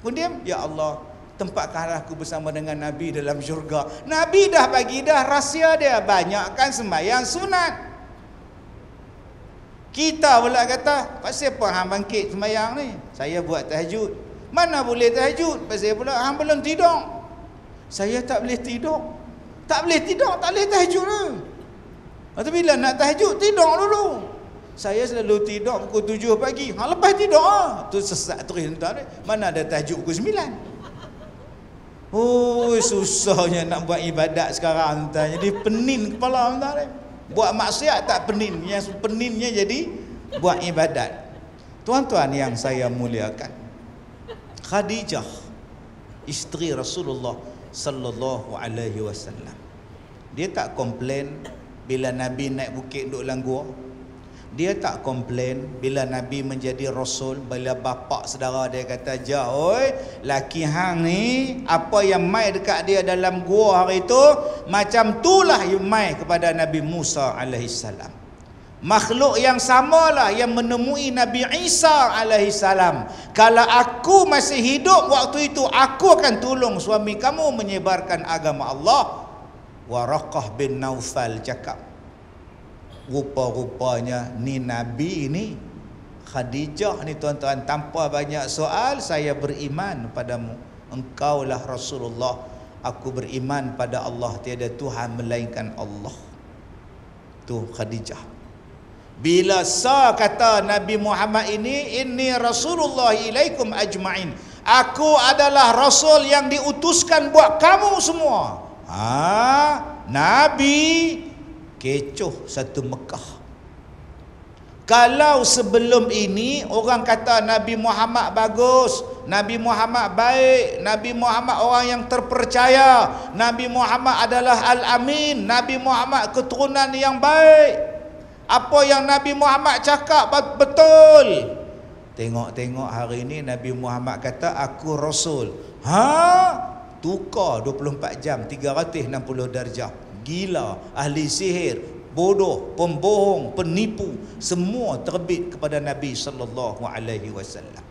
Kemudian Ya Allah Tempatkan aku bersama dengan Nabi dalam syurga Nabi dah bagi dah rahsia dia Banyakkan sembahyang sunat kita pula kata, pasal apa hang bangkit semayang ni? Saya buat tahajud. Mana boleh tahajud? Pasal pula hang belum tidur. Saya tak boleh tidur. Tak boleh tidur, tak boleh tahajud ni. Atau bila nak tahajud, tidur dulu. Saya selalu tidur pukul tujuh pagi. Ha, lepas tidur ha. Tu sesat terus entah ni. Mana ada tajuk pukul sembilan. Oh, susahnya nak buat ibadat sekarang entah. Jadi penin kepala entah ni. Buat maksiat tak penin. Yang peninnya jadi buat ibadat. Tuan-tuan yang saya muliakan. Khadijah isteri Rasulullah sallallahu alaihi wasallam. Dia tak komplain bila Nabi naik bukit duduk dalam gua. Dia tak komplain bila Nabi menjadi Rasul bila bapa saudara dia kata, "Ja, oi, laki hang ni apa yang mai dekat dia dalam gua hari itu macam tulah yang mai kepada Nabi Musa alaihi salam." Makhluk yang samalah yang menemui Nabi Isa alaihi salam. Kalau aku masih hidup waktu itu, aku akan tolong suami kamu menyebarkan agama Allah. Waraqah bin Naufal cakap. Rupa-rupanya ni Nabi ini Khadijah ni tuan-tuan tanpa banyak soal saya beriman padamu. Engkaulah Rasulullah. Aku beriman pada Allah tiada Tuhan melainkan Allah. Tu Khadijah. Bila sa kata Nabi Muhammad ini inni Rasulullah ilaikum ajmain. Aku adalah rasul yang diutuskan buat kamu semua. Ha, Nabi kecoh satu Mekah. Kalau sebelum ini orang kata Nabi Muhammad bagus, Nabi Muhammad baik, Nabi Muhammad orang yang terpercaya, Nabi Muhammad adalah al-amin, Nabi Muhammad keturunan yang baik. Apa yang Nabi Muhammad cakap betul. Tengok-tengok hari ini Nabi Muhammad kata aku rasul. Ha? Tukar 24 jam 360 darjah. Gila, ahli sihir, bodoh, pembohong, penipu, semua terbit kepada Nabi sallallahu alaihi wasallam.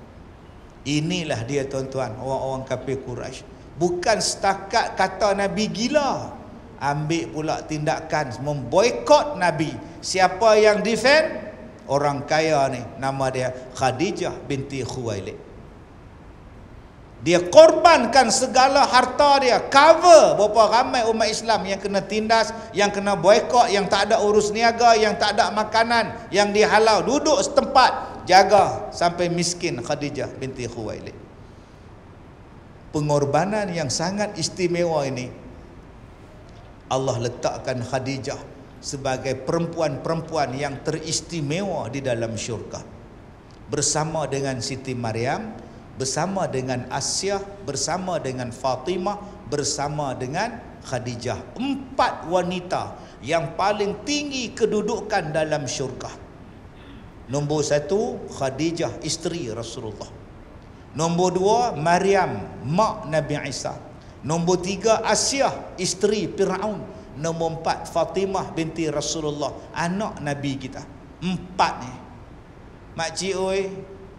Inilah dia tuan-tuan, orang-orang kafir Quraisy. Bukan setakat kata Nabi gila, ambil pula tindakan memboikot Nabi. Siapa yang defend? Orang kaya ni, nama dia Khadijah binti Khuwailid. Dia korbankan segala harta dia, cover berapa ramai umat Islam yang kena tindas, yang kena boikot, yang tak ada urus niaga, yang tak ada makanan, yang dihalau, duduk setempat, jaga sampai miskin Khadijah binti Khuwailid. Pengorbanan yang sangat istimewa ini Allah letakkan Khadijah sebagai perempuan-perempuan yang teristimewa di dalam syurga. Bersama dengan Siti Maryam bersama dengan Asyah bersama dengan Fatimah bersama dengan Khadijah. Empat wanita yang paling tinggi kedudukan dalam syurga. Nombor satu Khadijah isteri Rasulullah. Nombor dua Maryam mak Nabi Isa Nombor tiga Asyah isteri Fir'aun. Nombor empat Fatimah binti Rasulullah anak Nabi kita. Empat ni. Makcik oi,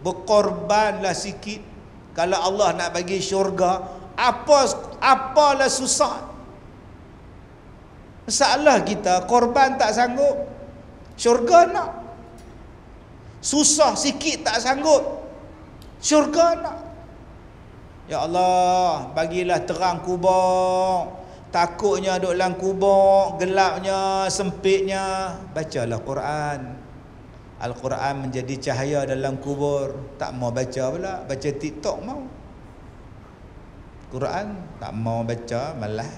berkorbanlah sikit kalau Allah nak bagi syurga, apa apalah susah. Masalah kita korban tak sanggup. Syurga nak. Susah sikit tak sanggup. Syurga nak. Ya Allah, bagilah terang kubur. Takutnya duduk dalam kubur, gelapnya, sempitnya. Bacalah Quran. Al-Quran menjadi cahaya dalam kubur. Tak mau baca pula. Baca TikTok mau. Quran tak mau baca, malah.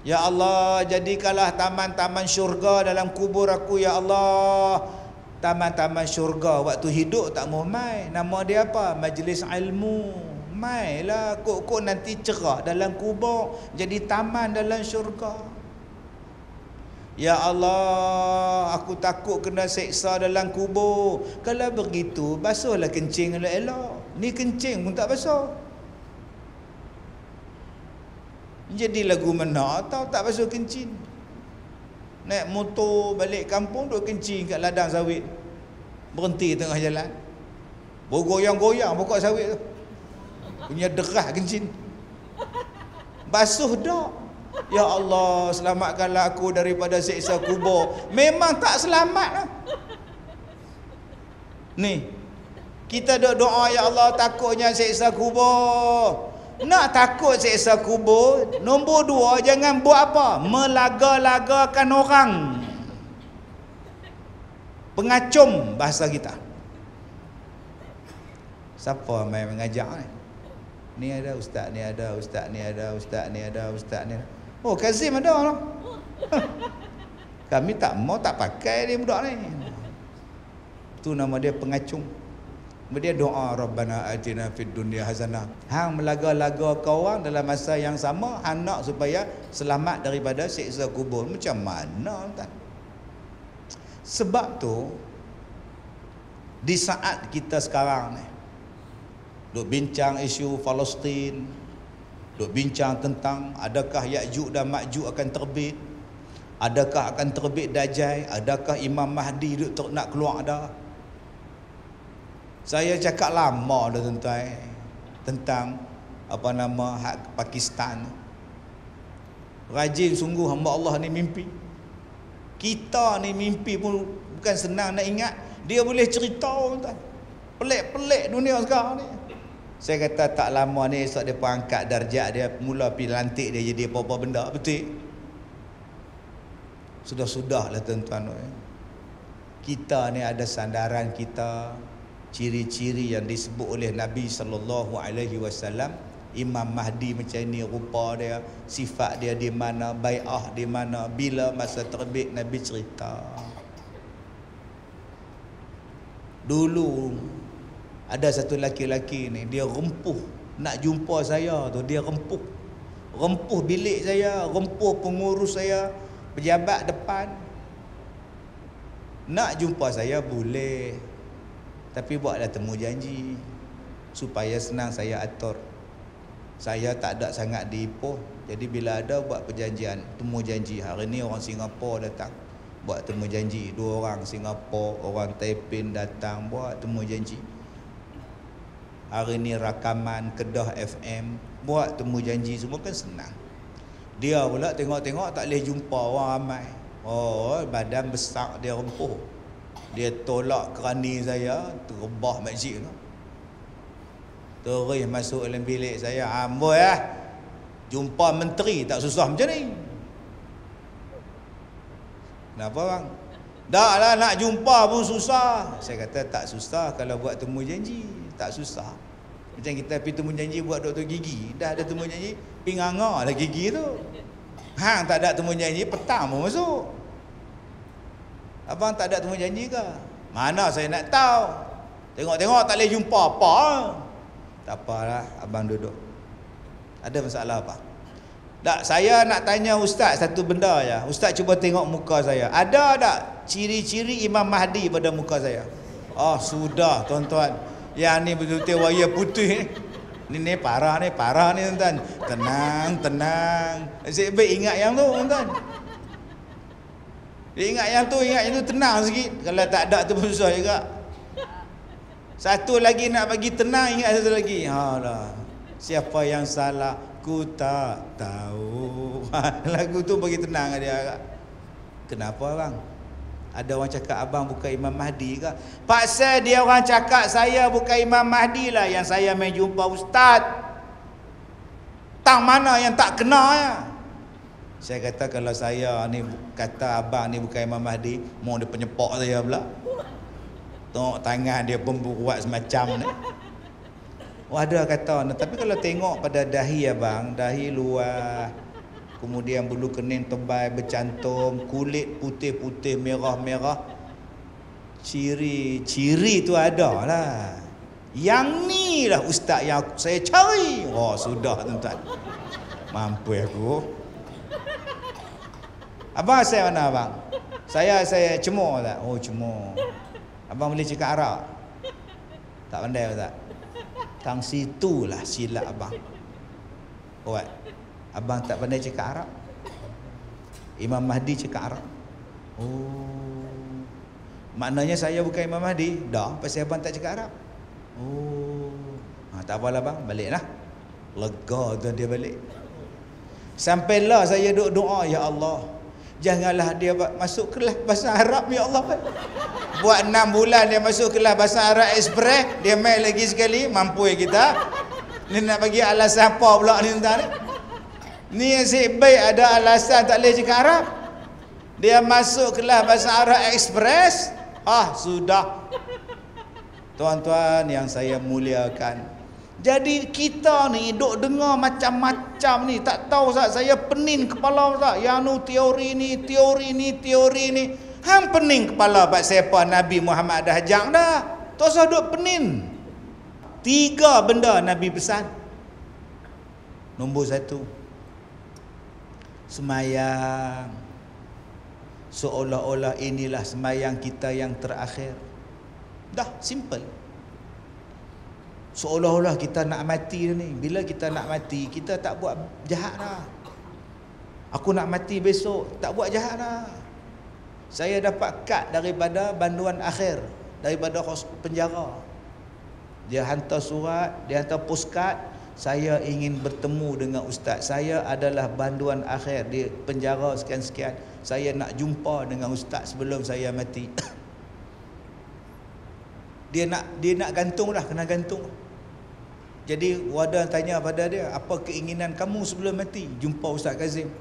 Ya Allah, jadikanlah taman-taman syurga dalam kubur aku, Ya Allah taman-taman syurga waktu hidup tak mau mai nama dia apa majlis ilmu mai lah kok-kok nanti cerah dalam kubur jadi taman dalam syurga Ya Allah, aku takut kena seksa dalam kubur. Kalau begitu, basuhlah kencing elok-elok. Ni kencing pun tak basuh. Jadi lagu mana atau tak basuh kencing? Naik motor balik kampung duk kencing kat ladang sawit. Berhenti tengah jalan. Bergoyang-goyang pokok sawit tu. Punya derah kencing. Basuh dak ya Allah selamatkanlah aku daripada siksa kubur. Memang tak selamat lah. ni. Kita doa ya Allah takutnya siksa kubur nak takut seksa kubur Nombor dua Jangan buat apa Melaga-lagakan orang Pengacum bahasa kita. Siapa main mengajar ni? Ni ada ustaz, ni ada ustaz, ni ada ustaz, ni ada ustaz, ni ada. Oh, Kazim ada lah. Kami tak mau tak pakai dia budak ni. Tu nama dia pengacung. Dia doa Rabbana atina fid dunya hasanah. Hang melaga-laga kau orang dalam masa yang sama hang nak supaya selamat daripada siksa kubur. Macam mana tak? Sebab tu di saat kita sekarang ni duk bincang isu Palestin, duk bincang tentang adakah Ya'juj dan Ma'juj akan terbit, adakah akan terbit Dajjal, adakah Imam Mahdi duk nak keluar dah. Saya cakap lama dah tuan tentang apa nama hak Pakistan. Rajin sungguh hamba Allah ni mimpi. Kita ni mimpi pun bukan senang nak ingat. Dia boleh cerita tuan. Pelik-pelik dunia sekarang ni. Saya kata tak lama ni esok dia pun angkat darjat dia mula pergi lantik dia jadi apa-apa benda. Betul? Sudah-sudah lah tuan-tuan. Kita ni ada sandaran kita ciri-ciri yang disebut oleh Nabi sallallahu alaihi wasallam Imam Mahdi macam ni rupa dia sifat dia di mana bai'ah di mana bila masa terbit Nabi cerita. Dulu ada satu laki-laki ni dia rempuh. Nak jumpa saya tu dia rempuh. Rempuh bilik saya rempuh pengurus saya pejabat depan. Nak jumpa saya boleh tapi buatlah temu janji supaya senang saya atur. Saya tak ada sangat di Ipoh. Jadi bila ada buat perjanjian, temu janji. Hari ni orang Singapura datang buat temu janji. Dua orang Singapura, orang Taiping datang buat temu janji. Hari ni rakaman Kedah FM buat temu janji semua kan senang. Dia pula tengok-tengok tak boleh jumpa orang ramai. Oh, badan besar dia rempuh dia tolak kerani saya terbah masjid tu. Terus masuk dalam bilik saya amboi ah jumpa menteri tak susah macam ni. Kenapa bang? Tak lah nak jumpa pun susah. Saya kata tak susah kalau buat temu janji. Tak susah. Macam kita pergi temu janji buat doktor gigi. Dah ada temu janji pinganga lah gigi tu. Hang tak ada temu janji petang pun masuk Abang tak ada temu janji ke? Mana saya nak tahu? Tengok-tengok tak boleh jumpa apa. Tak apalah, abang duduk. Ada masalah apa? Tak, saya nak tanya ustaz satu benda ya. Ustaz cuba tengok muka saya. Ada tak ciri-ciri Imam Mahdi pada muka saya? Oh, sudah tuan-tuan. Yang ni betul-betul waya putih ni. Ni parah ni, parah ni tuan-tuan. Tenang, tenang. Saya baik ingat yang tu tuan-tuan. Dia ingat yang tu, ingat yang tu tenang sikit. Kalau tak ada tu pun susah juga. Satu lagi nak bagi tenang, ingat satu lagi. Ha lah. Siapa yang salah, ku tak tahu. Lagu tu bagi tenang dia. Kenapa bang? Ada orang cakap abang bukan Imam Mahdi ke? Paksa dia orang cakap saya bukan Imam Mahdi lah yang saya main jumpa ustaz. Tang mana yang tak kena ya? Saya kata kalau saya ni kata abang ni bukan Imam Mahdi, mau dia penyepak saya pula. Tengok tangan dia pun buat semacam ni. Oh ada kata, tapi kalau tengok pada dahi abang, dahi luar, kemudian bulu kening tebal bercantum, kulit putih-putih merah-merah, ciri-ciri tu ada lah. Yang ni lah ustaz yang saya cari. Oh sudah tuan-tuan. Mampu aku. Abang saya mana abang? Saya saya cemur tak? Oh cemur. Abang boleh cakap Arab? Tak pandai tak? Tang situlah silap abang. Buat. Abang tak pandai cakap Arab? Imam Mahdi cakap Arab? Oh. Maknanya saya bukan Imam Mahdi? Dah, pasal abang tak cakap Arab? Oh. Ha, tak apalah bang, baliklah. Lega tu dia balik. Sampailah saya duk doa, Ya Allah, Janganlah dia masuk kelas bahasa Arab ya Allah. Buat enam bulan dia masuk kelas bahasa Arab Express, dia main lagi sekali, mampu kita. Ni nak bagi alasan apa pula ni tuan ni? Ni yang si baik ada alasan tak boleh cakap Arab. Dia masuk kelas bahasa Arab Express, Ah, sudah. Tuan-tuan yang saya muliakan. Jadi kita ni duk dengar macam-macam ni. Tak tahu Ustaz, saya pening kepala Ustaz. Yang nu teori ni, teori ni, teori ni. Hang pening kepala pak siapa Nabi Muhammad dah ajak dah. Tak usah duk pening. Tiga benda Nabi pesan. Nombor satu. Semayang. Seolah-olah inilah semayang kita yang terakhir. Dah, simple. Seolah-olah kita nak mati ni. Bila kita nak mati, kita tak buat jahat dah. Aku nak mati besok, tak buat jahat dah. Saya dapat kad daripada banduan akhir. Daripada penjara. Dia hantar surat, dia hantar postcard, saya ingin bertemu dengan ustaz. Saya adalah banduan akhir di penjara sekian-sekian. Saya nak jumpa dengan ustaz sebelum saya mati. dia nak dia nak gantung lah, kena gantung. Jadi wadah tanya pada dia, apa keinginan kamu sebelum mati? Jumpa Ustaz Kazim.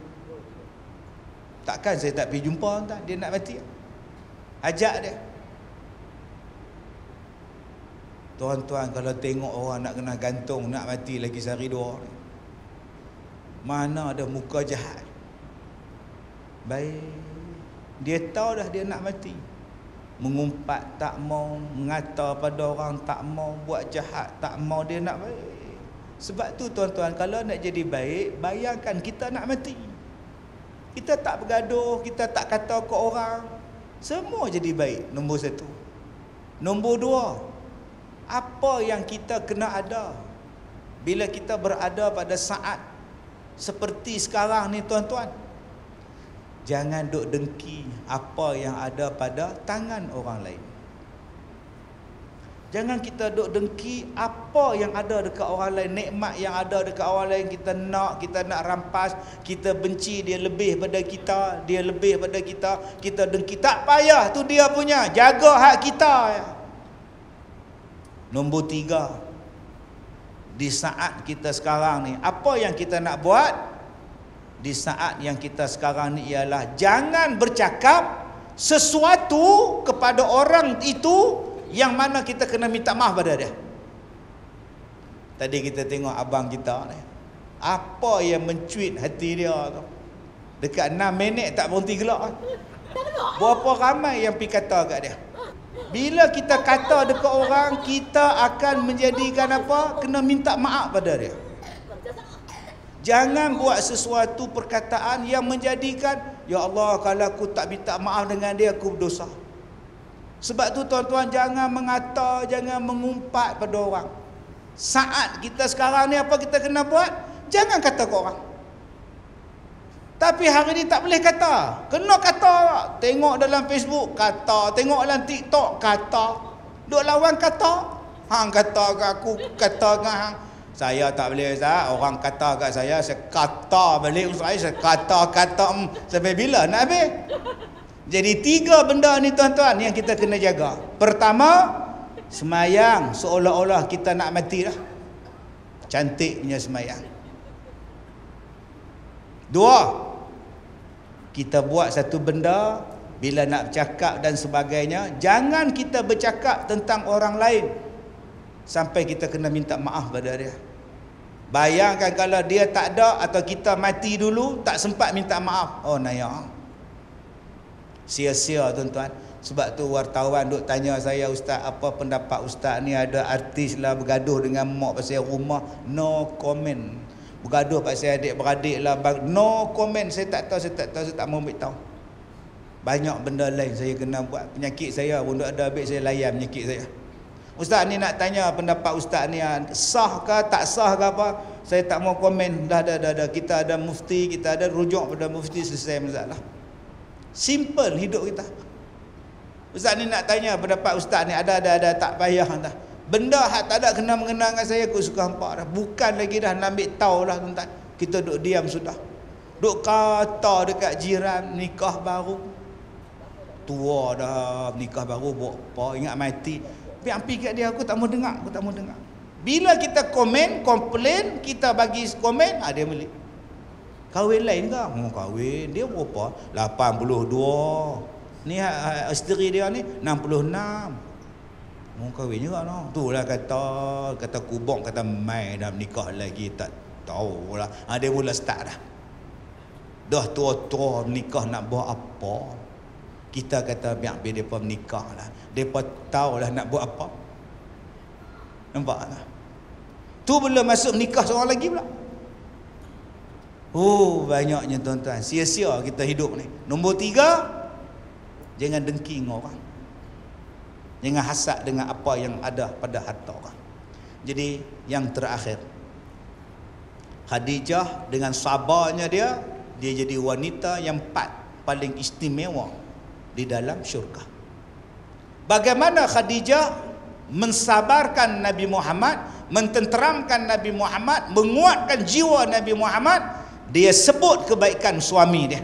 Takkan saya tak pergi jumpa tak? Dia nak mati. Ajak dia. Tuan-tuan kalau tengok orang nak kena gantung Nak mati lagi sehari dua Mana ada muka jahat Baik Dia tahu dah dia nak mati Mengumpat tak mau Mengata pada orang tak mau Buat jahat tak mau dia nak baik. Sebab tu tuan-tuan Kalau nak jadi baik Bayangkan kita nak mati. Kita tak bergaduh Kita tak kata ke orang. Semua jadi baik Nombor satu. Nombor dua apa yang kita kena ada? Bila kita berada pada saat seperti sekarang ni tuan-tuan jangan duk dengki apa yang ada pada tangan orang lain. Jangan kita duk dengki apa yang ada dekat orang lain nikmat yang ada dekat orang lain kita nak kita nak rampas kita benci dia lebih pada kita dia lebih pada kita kita dengki. Tak payah tu dia punya. Jaga hak kita ya. Nombor tiga Di saat kita sekarang ni Apa yang kita nak buat Di saat yang kita sekarang ni ialah Jangan bercakap Sesuatu kepada orang itu Yang mana kita kena minta maaf pada dia. Tadi kita tengok abang kita ni. Apa yang mencuit hati dia tu? Dekat 6 minit tak berhenti gelak. Berapa ramai yang pergi kata kat dia? Bila kita kata dekat orang, kita akan menjadikan apa? Kena minta maaf pada dia. Jangan buat sesuatu perkataan yang menjadikan, Ya Allah, kalau aku tak minta maaf dengan dia, aku berdosa. Sebab tu tuan-tuan, jangan mengata, jangan mengumpat pada orang. Saat kita sekarang ni, apa kita kena buat? Jangan kata ke orang. Tapi hari ni tak boleh kata. Kena kata. Tengok dalam Facebook, kata. Tengok dalam TikTok, kata. Duk lawan kata. Hang kata ke aku, kata ke hang. Saya tak boleh Ustaz. Orang kata kat saya, saya kata balik Ustaz. Saya kata-kata. Hmm, sampai bila nak habis? Jadi tiga benda ni tuan-tuan yang kita kena jaga. Pertama, semayang seolah-olah kita nak mati lah. Cantik punya semayang. Dua, kita buat satu benda bila nak bercakap dan sebagainya jangan kita bercakap tentang orang lain sampai kita kena minta maaf pada dia. Bayangkan kalau dia tak ada atau kita mati dulu tak sempat minta maaf. Oh naya. Sia-sia tuan-tuan. Sebab tu wartawan duk tanya saya ustaz apa pendapat ustaz ni? Ada artis lah bergaduh dengan mak pasal rumah? No comment. Bergaduh pasal adik-beradik lah. No comment. Saya tak tahu saya tak tahu saya tak mau tahu banyak benda lain saya kena buat. Penyakit saya pun ada habis saya layan penyakit saya ustaz ni nak tanya pendapat ustaz ni ah, sah ke tak sah ke apa saya tak mau komen dah dah dah, dah. kita ada mufti kita ada rujuk pada mufti selesai masalah simple hidup kita ustaz ni nak tanya pendapat ustaz ni ada ada ada tak payah dah Benda hak tak ada kena mengenal dengan saya aku suka hampa dah. Bukan lagi dah nak ambil tahu lah tuan Kita duduk diam sudah. Duk kata dekat jiran nikah baru. Tua dah nikah baru buat apa ingat mati. Tapi ampi kat dia aku tak mau dengar, aku tak mau dengar. Bila kita komen, komplain, kita bagi komen, ah dia balik. Kahwin lain ke? Oh, kahwin. Dia berapa? 82. Ni ha, ha, isteri dia ni 66. Mau kahwin juga no. Tu lah kata kata kubok kata mai dah nikah lagi tak tahu lah. Ha, dia mula start dah. Dah tua-tua nikah nak buat apa? Kita kata biar biar depa menikah lah. Depa tahu lah nak buat apa. Nampak tak? Tu belum masuk nikah seorang lagi pula. Oh, banyaknya tuan-tuan. Sia-sia kita hidup ni. Nombor tiga, jangan dengki dengan orang. Jangan hasad dengan apa yang ada pada harta orang. Jadi, yang terakhir. Khadijah dengan sabarnya dia, dia jadi wanita yang empat paling istimewa di dalam syurga. Bagaimana Khadijah mensabarkan Nabi Muhammad mententeramkan Nabi Muhammad, menguatkan jiwa Nabi Muhammad, dia sebut kebaikan suami dia.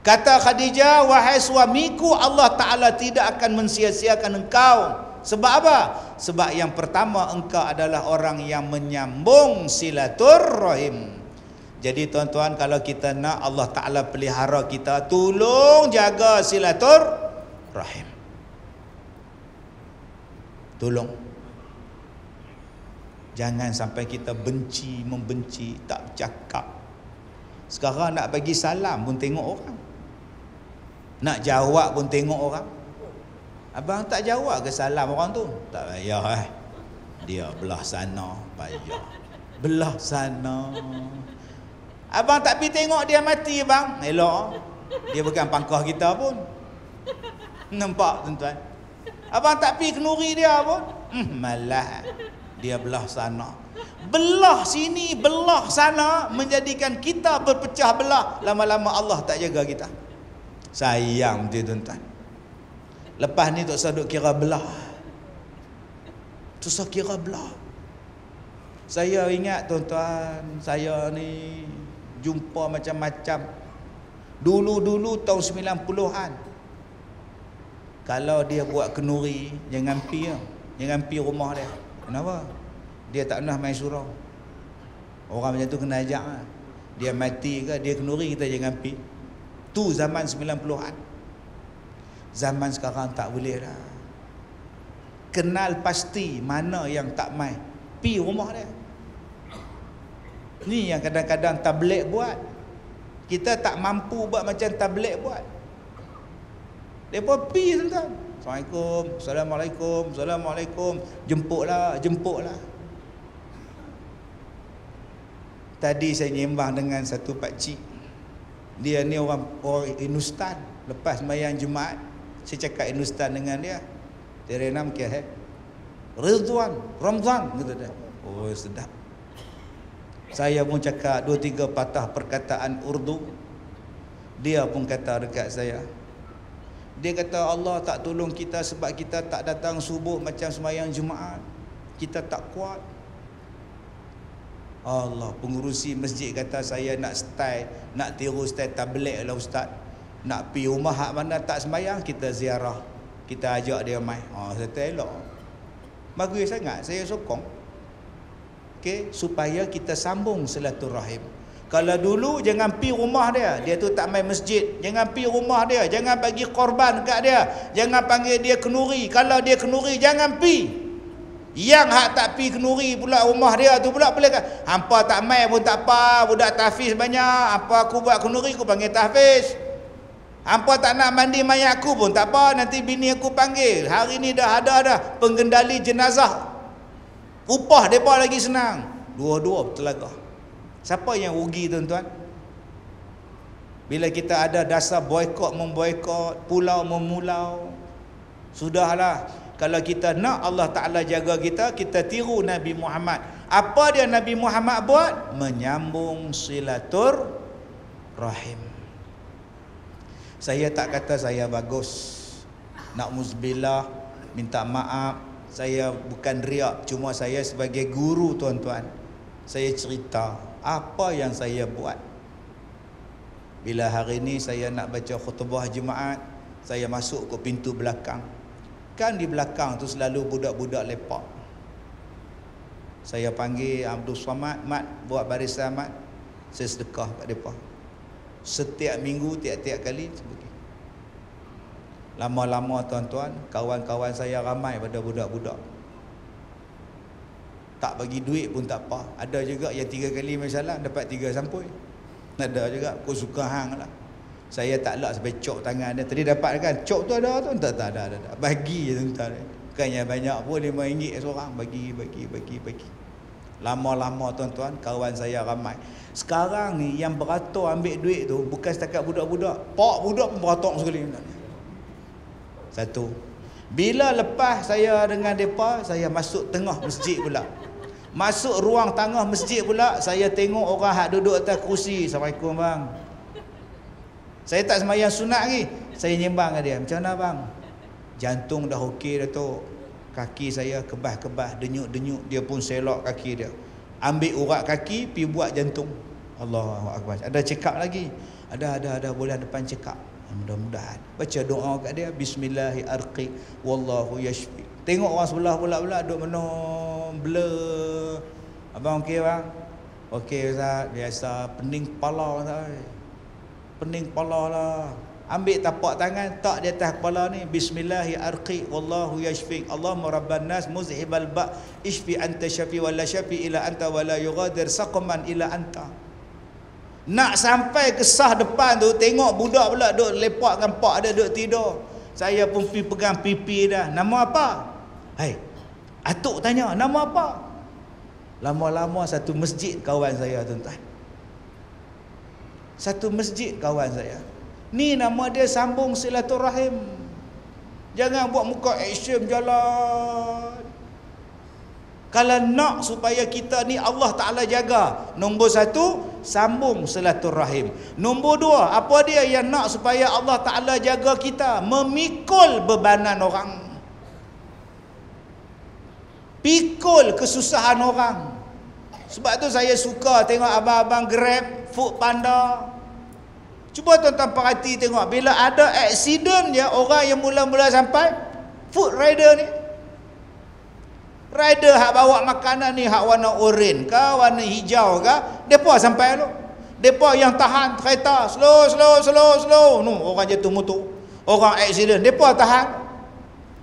Kata Khadijah, wahai suamiku, Allah Ta'ala tidak akan mensia-siakan engkau. Sebab apa? Sebab yang pertama, engkau adalah orang yang menyambung silaturrahim. Jadi tuan-tuan, kalau kita nak Allah Ta'ala pelihara kita, tolong jaga silaturrahim. Tolong. Jangan sampai kita benci, membenci, tak cakap. Sekarang nak bagi salam pun tengok orang. Nak jawab pun tengok orang. Abang tak jawab ke salam orang tu? Tak payah eh. Dia belah sana, payah. Belah sana. Abang tak pergi tengok dia mati bang. Elok. Dia bukan pangkah kita pun. Nampak tuan-tuan? Abang tak pergi kenuri dia pun. Hmm, malah. Dia belah sana. Belah sini belah sana menjadikan kita berpecah belah. Lama-lama Allah tak jaga kita. Sayang dia tuan-tuan. Lepas ni tak usah duk kira belah. Tak usah kira belah. Saya ingat tuan-tuan saya ni jumpa macam-macam. Dulu-dulu tahun 90-an kalau dia buat kenuri jangan pi jangan pi rumah dia Kenapa? Dia tak pernah main surau. Orang macam tu kena ajak lah. Dia mati ke, dia kenuri kita jangan pi. Tu zaman 90-an. Zaman sekarang tak boleh dah. Kenal pasti mana yang tak main. Pi rumah dia. Ni yang kadang-kadang tablet buat. Kita tak mampu buat macam tablet buat. Pun pi tuan Assalamualaikum, Assalamualaikum, Assalamualaikum. Jemputlah, jemputlah. Tadi saya nyembang dengan satu pak cik. Dia ni orang orang Inustan. Lepas sembahyang Jumaat, saya cakap Inustan dengan dia. Dia renam ke he. Ridwan, Ramzan gitu dia. Oh, sedap. Saya pun cakap dua tiga patah perkataan Urdu. Dia pun kata dekat saya, dia kata Allah tak tolong kita sebab kita tak datang subuh macam sembahyang Jumaat. Kita tak kuat. Allah pengurusi masjid kata saya nak style, nak tiru style tablet lah ustaz. Nak pi rumah hak mana tak sembahyang kita ziarah. Kita ajak dia mai. Ha oh, saya elok. Bagus sangat saya sokong. Okey supaya kita sambung silaturahim. Kalau dulu jangan pi rumah dia, dia tu tak main masjid. Jangan pi rumah dia, jangan bagi korban kat dia. Jangan panggil dia kenuri. Kalau dia kenuri jangan pi. Yang hak tak pi kenuri pula rumah dia tu pula boleh kan. Hampa tak main pun tak apa, budak tahfiz banyak. Apa aku buat kenuri aku panggil tahfiz. Hampa tak nak mandi mayat aku pun tak apa, nanti bini aku panggil. Hari ni dah ada dah pengendali jenazah. Upah depa lagi senang. Dua-dua bertelagah. Siapa yang rugi tuan-tuan? Bila kita ada dasar boykot memboykot, pulau memulau. Sudahlah. Kalau kita nak Allah Ta'ala jaga kita, kita tiru Nabi Muhammad. Apa dia Nabi Muhammad buat? Menyambung silatur rahim. Saya tak kata saya bagus. Nak muzbillah, minta maaf. Saya bukan riak. Cuma saya sebagai guru tuan-tuan. Saya cerita apa yang saya buat? Bila hari ini saya nak baca khutbah jemaat saya masuk ke pintu belakang. Kan di belakang tu selalu budak-budak lepak. Saya panggil Abdul Samad mat buat barisan mat. Saya sedekah kat depa. Setiap minggu tiap-tiap kali Lama-lama tuan-tuan, kawan-kawan saya ramai pada budak-budak. Tak bagi duit pun tak apa. Ada juga yang tiga kali masalah dapat tiga sampul. Ada juga, aku suka hang lah. Saya tak nak sampai cok tangan dia. Tadi dapat kan, cok tu ada tu? Tak, tak ada, ada, ada. Bagi je tuan-tuan. Bukannya banyak pun, lima ringgit seorang. Bagi, bagi, bagi, bagi. Lama-lama tuan-tuan, kawan saya ramai. Sekarang ni yang beratur ambil duit tu bukan setakat budak-budak. Pak budak pun beratur sekali. Satu. Bila lepas saya dengan depa, saya masuk tengah masjid pula. Masuk ruang tengah masjid pula, saya tengok orang hak duduk atas kerusi. Assalamualaikum bang. Saya tak sembahyang sunat lagi. Saya nyembang dengan dia. Macam mana bang? Jantung dah okey dah tu. Kaki saya kebah-kebah, denyuk-denyuk. Dia pun selok kaki dia. Ambil urat kaki, pi buat jantung. Allah Akbar. Ada check up lagi. Ada, ada, ada. Bulan depan check up. Mudah-mudahan. Baca doa kat dia. Bismillahirrahmanirrahim. Wallahu yashfi. Tengok orang sebelah pula-pula duk menung blur. Abang okey bang? Okey Ustaz, biasa pening kepala Ustaz. Pening kepala lah. Ambil tapak tangan tak di atas kepala ni Bismillahirrahmanirrahim Wallahu yashfi Allahumma rabban nas muzhibal ba Ishfi anta syafi wala syafi ila anta wala yughadir saqman ila anta Nak sampai ke sah depan tu Tengok budak pula duk lepak dengan pak dia duk tidur Saya pun pergi pegang pipi dah Nama apa? Hai Atuk tanya nama apa? Lama-lama satu masjid kawan saya tuan-tuan Satu masjid kawan saya Ni nama dia sambung silaturahim. Jangan buat muka action jalan. Kalau nak supaya kita ni Allah Ta'ala jaga. Nombor satu, sambung silaturahim. Nombor dua, apa dia yang nak supaya Allah Ta'ala jaga kita? Memikul bebanan orang. Pikul kesusahan orang. Sebab tu saya suka tengok abang-abang Grab, Food Panda, Cuba tuan-tuan perhati tengok bila ada aksiden dia orang yang mula-mula sampai food rider ni. Rider hak bawa makanan ni hak warna oren ke warna hijau ke depa sampai lu depa yang tahan kereta slow slow slow slow. Nu orang jatuh motor orang aksiden depa tahan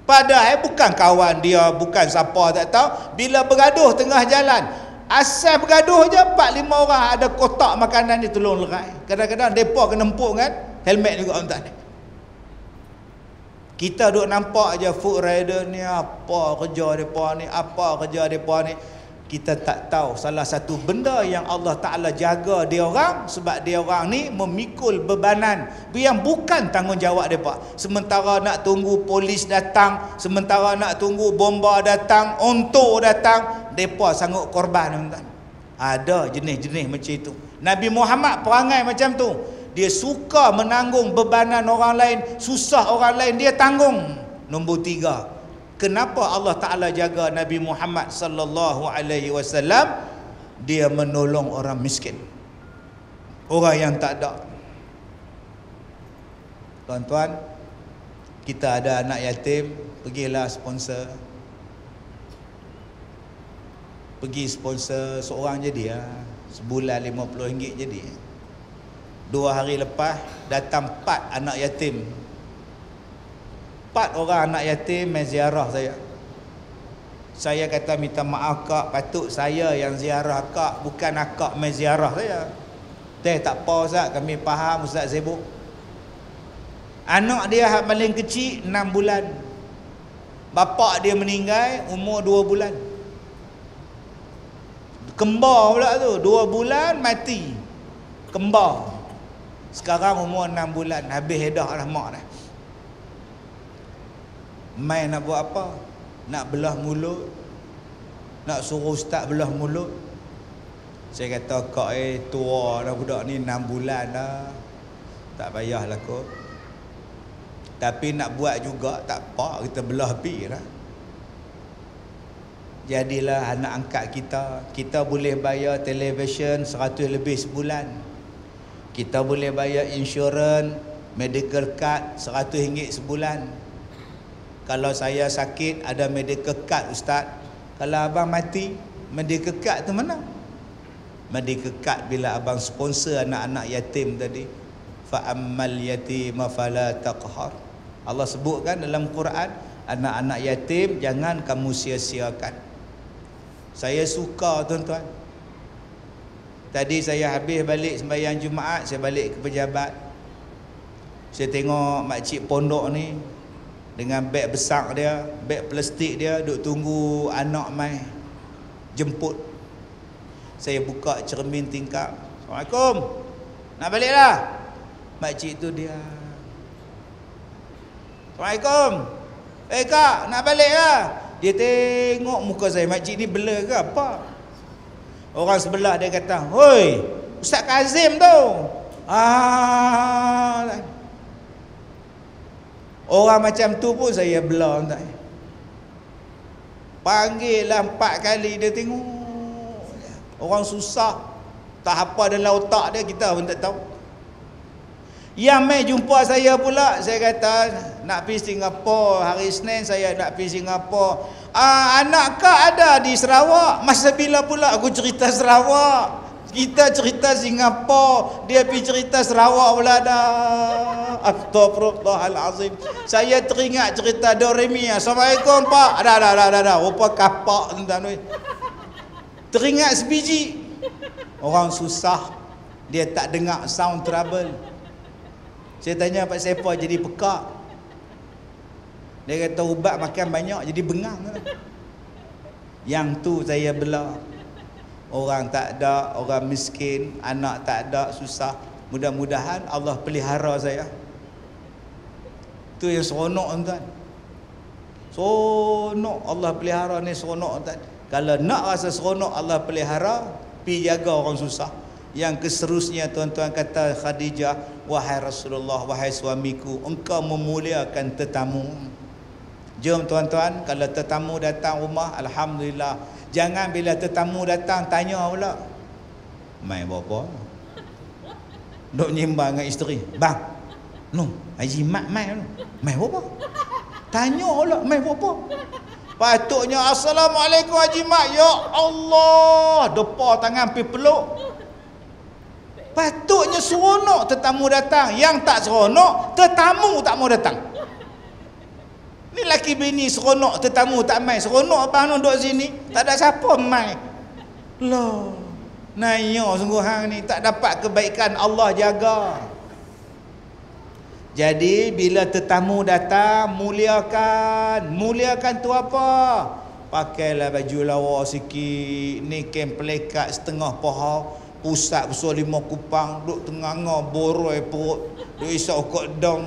padahal bukan kawan dia bukan siapa tak tahu bila bergaduh tengah jalan Asal bergaduh je 4 5 orang ada kotak makanan ni tolong lerai. Kadang-kadang depa kena empuk kan helmet juga orang tak Kita duk nampak aja food rider ni apa kerja depa ni, apa kerja depa ni. Kita tak tahu salah satu benda yang Allah Taala jaga dia orang sebab dia orang ni memikul bebanan yang bukan tanggungjawab depa. Sementara nak tunggu polis datang, sementara nak tunggu bomba datang, onto datang, mereka sanggup korban tuan Ada jenis-jenis macam itu. Nabi Muhammad perangai macam tu. Dia suka menanggung bebanan orang lain, susah orang lain dia tanggung. Nombor tiga. Kenapa Allah Taala jaga Nabi Muhammad sallallahu alaihi wasallam? Dia menolong orang miskin. Orang yang tak ada. Tuan-tuan, kita ada anak yatim, pergilah sponsor pergi sponsor seorang jadi ya. Sebulan RM50 jadi. Dua hari lepas datang empat anak yatim. Empat orang anak yatim main ziarah saya. Saya kata minta maaf kak, patut saya yang ziarah kak, bukan akak main ziarah saya. Teh tak apa Ustaz, kami faham Ustaz sibuk. Anak dia yang paling kecil enam bulan. Bapak dia meninggal umur dua bulan. Kembar pula tu. Dua bulan mati. Kembar. Sekarang umur enam bulan. Habis edah lah mak dah. Main nak buat apa? Nak belah mulut. Nak suruh ustaz belah mulut. Saya kata kak eh tua dah budak ni enam bulan dah. Tak payahlah kot. Tapi nak buat juga tak apa. Kita belah pi lah jadilah anak angkat kita kita boleh bayar televisyen 100 lebih sebulan kita boleh bayar insurans medical card 100 ringgit sebulan kalau saya sakit ada medical card ustaz kalau abang mati medical card tu mana medical card bila abang sponsor anak-anak yatim tadi fa ammal yatim fala taqhar Allah sebutkan dalam Quran anak-anak yatim jangan kamu sia-siakan. Saya suka tuan-tuan. Tadi saya habis balik sembahyang Jumaat, saya balik ke pejabat. Saya tengok makcik pondok ni dengan beg besar dia, beg plastik dia duk tunggu anak mai jemput. Saya buka cermin tingkap. Assalamualaikum. Nak balik dah. Makcik tu dia Assalamualaikum. Eh kak, nak balik lah. Dia tengok muka saya. Makcik ni bela ke apa? Orang sebelah dia kata, Hoi, Ustaz Kazim tu. Ah, Orang macam tu pun saya bela. Panggil lah empat kali dia tengok. Orang susah. Tak apa dalam otak dia, kita pun tak tahu. Yang mai jumpa saya pula, saya kata nak pergi Singapura. Hari Senin saya nak pergi Singapura. Ah, anak kak ada di Sarawak. Masa bila pula aku cerita Sarawak? Kita cerita Singapura, dia pergi cerita Sarawak pula dah. Astagfirullahalazim. Saya teringat cerita Doremi. Assalamualaikum pak. Ada ada ada ada. ada. Rupa kapak tuan Teringat sebiji. Orang susah. Dia tak dengar sound trouble. Saya tanya Pak Sepa jadi pekak. Dia kata ubat makan banyak jadi bengang. Yang tu saya bela. Orang tak ada, orang miskin, anak tak ada, susah. Mudah-mudahan Allah pelihara saya. Tu yang seronok tuan. Seronok Allah pelihara ni seronok tuan. Kalau nak rasa seronok Allah pelihara, pi jaga orang susah. Yang keserusnya tuan-tuan kata Khadijah, wahai Rasulullah, wahai suamiku, engkau memuliakan tetamu. Jom tuan-tuan, kalau tetamu datang rumah, alhamdulillah. Jangan bila tetamu datang tanya pula. Mai berapa? Dok nyimbang dengan isteri. Bang. No, Haji Mat mai no. Mai berapa? Tanya pula, mai berapa? Patutnya Assalamualaikum Haji Mat. Ya Allah, depa tangan pi peluk. Patutnya seronok tetamu datang. Yang tak seronok, tetamu tak mau datang. Ni laki bini seronok tetamu tak mai. Seronok apa anu duduk sini? Tak ada siapa mai. Loh. Naya sungguh hang ni tak dapat kebaikan Allah jaga. Jadi bila tetamu datang muliakan. Muliakan tu apa? Pakailah baju lawa sikit. Ni kem pelekat setengah paha pusat besar lima kupang duk tengah ngah boroi perut duk isak kok dong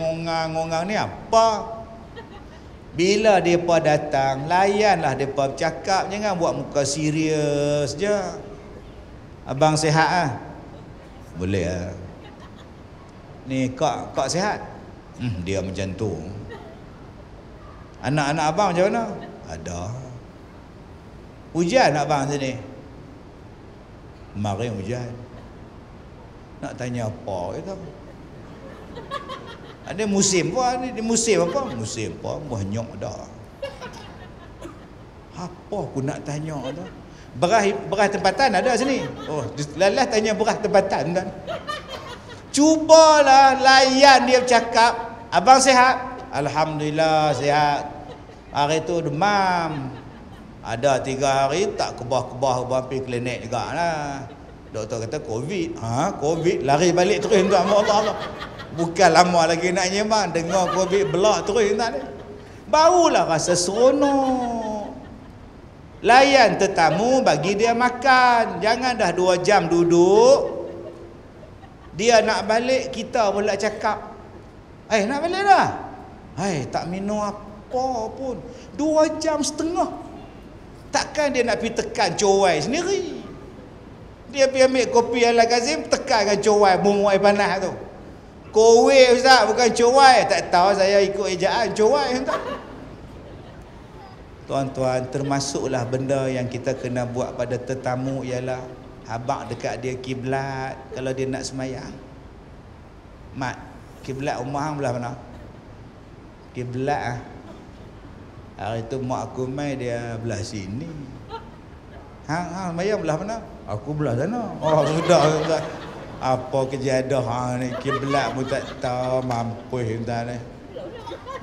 ngongang-ngongang ni apa bila depa datang layanlah depa bercakap jangan buat muka serius je. Abang sihat ah? Boleh ah. Ni kak kak sihat hmm, dia macam tu. Anak-anak abang macam mana? Ada. Hujan abang sini Mari hujan. Nak tanya apa itu? Ada musim apa ni? Musim apa? Musim apa? Banyak dah. Apa aku nak tanya tu? Berah berah tempatan ada sini. Oh, lalas tanya berah tempatan kan. Cubalah layan dia bercakap. Abang sihat? Alhamdulillah sihat. Hari tu demam. Ada tiga hari tak kebah-kebah pergi klinik juga lah. Doktor kata COVID. Ha, COVID lari balik terus tuan Allah Allah. Bukan lama lagi nak nyembang dengar COVID belak terus tuan ni. Barulah rasa seronok. Layan tetamu bagi dia makan. Jangan dah dua jam duduk. Dia nak balik kita pula cakap. Eh nak balik dah. Eh tak minum apa pun. Dua jam setengah Takkan dia nak pergi tekan cowai sendiri. Dia pergi ambil kopi ala Kazim, tekan dengan cowai, bumuai panas tu. Kowe Ustaz, bukan cowai. Tak tahu saya ikut ejaan cowai. Tuan-tuan, termasuklah benda yang kita kena buat pada tetamu ialah habak dekat dia kiblat kalau dia nak semayang. Mat, kiblat rumah hang belah mana? Kiblat ah. Hari tu mak aku mai dia belah sini. Hang hang mayang belah mana? Aku belah sana. Oh sudah tuan. Apa kejadah hang ni kiblat pun tak tahu mampu tuan ni.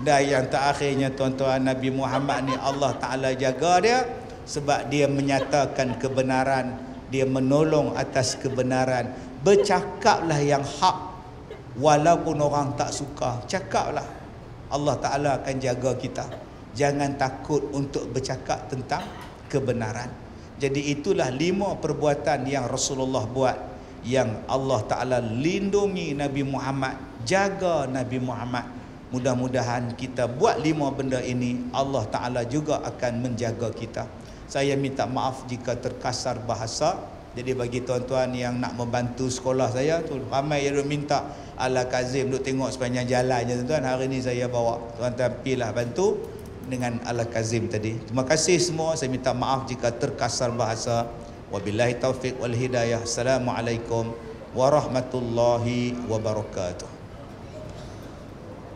Dan yang terakhirnya tuan-tuan Nabi Muhammad ni Allah Ta'ala jaga dia sebab dia menyatakan kebenaran, dia menolong atas kebenaran. Bercakaplah yang hak walaupun orang tak suka. Cakaplah. Allah Ta'ala akan jaga kita. Jangan takut untuk bercakap tentang kebenaran. Jadi itulah lima perbuatan yang Rasulullah buat yang Allah Ta'ala lindungi Nabi Muhammad, jaga Nabi Muhammad. Mudah-mudahan kita buat lima benda ini, Allah Ta'ala juga akan menjaga kita. Saya minta maaf jika terkasar bahasa. Jadi bagi tuan-tuan yang nak membantu sekolah saya tu ramai yang minta ala kazim duk tengok sepanjang jalan je tuan-tuan. Hari ni saya bawa tuan-tuan pilah bantu dengan ala kazim tadi. Terima kasih semua. Saya minta maaf jika terkasar bahasa. Wabillahi taufiq wal hidayah. Assalamualaikum warahmatullahi wabarakatuh.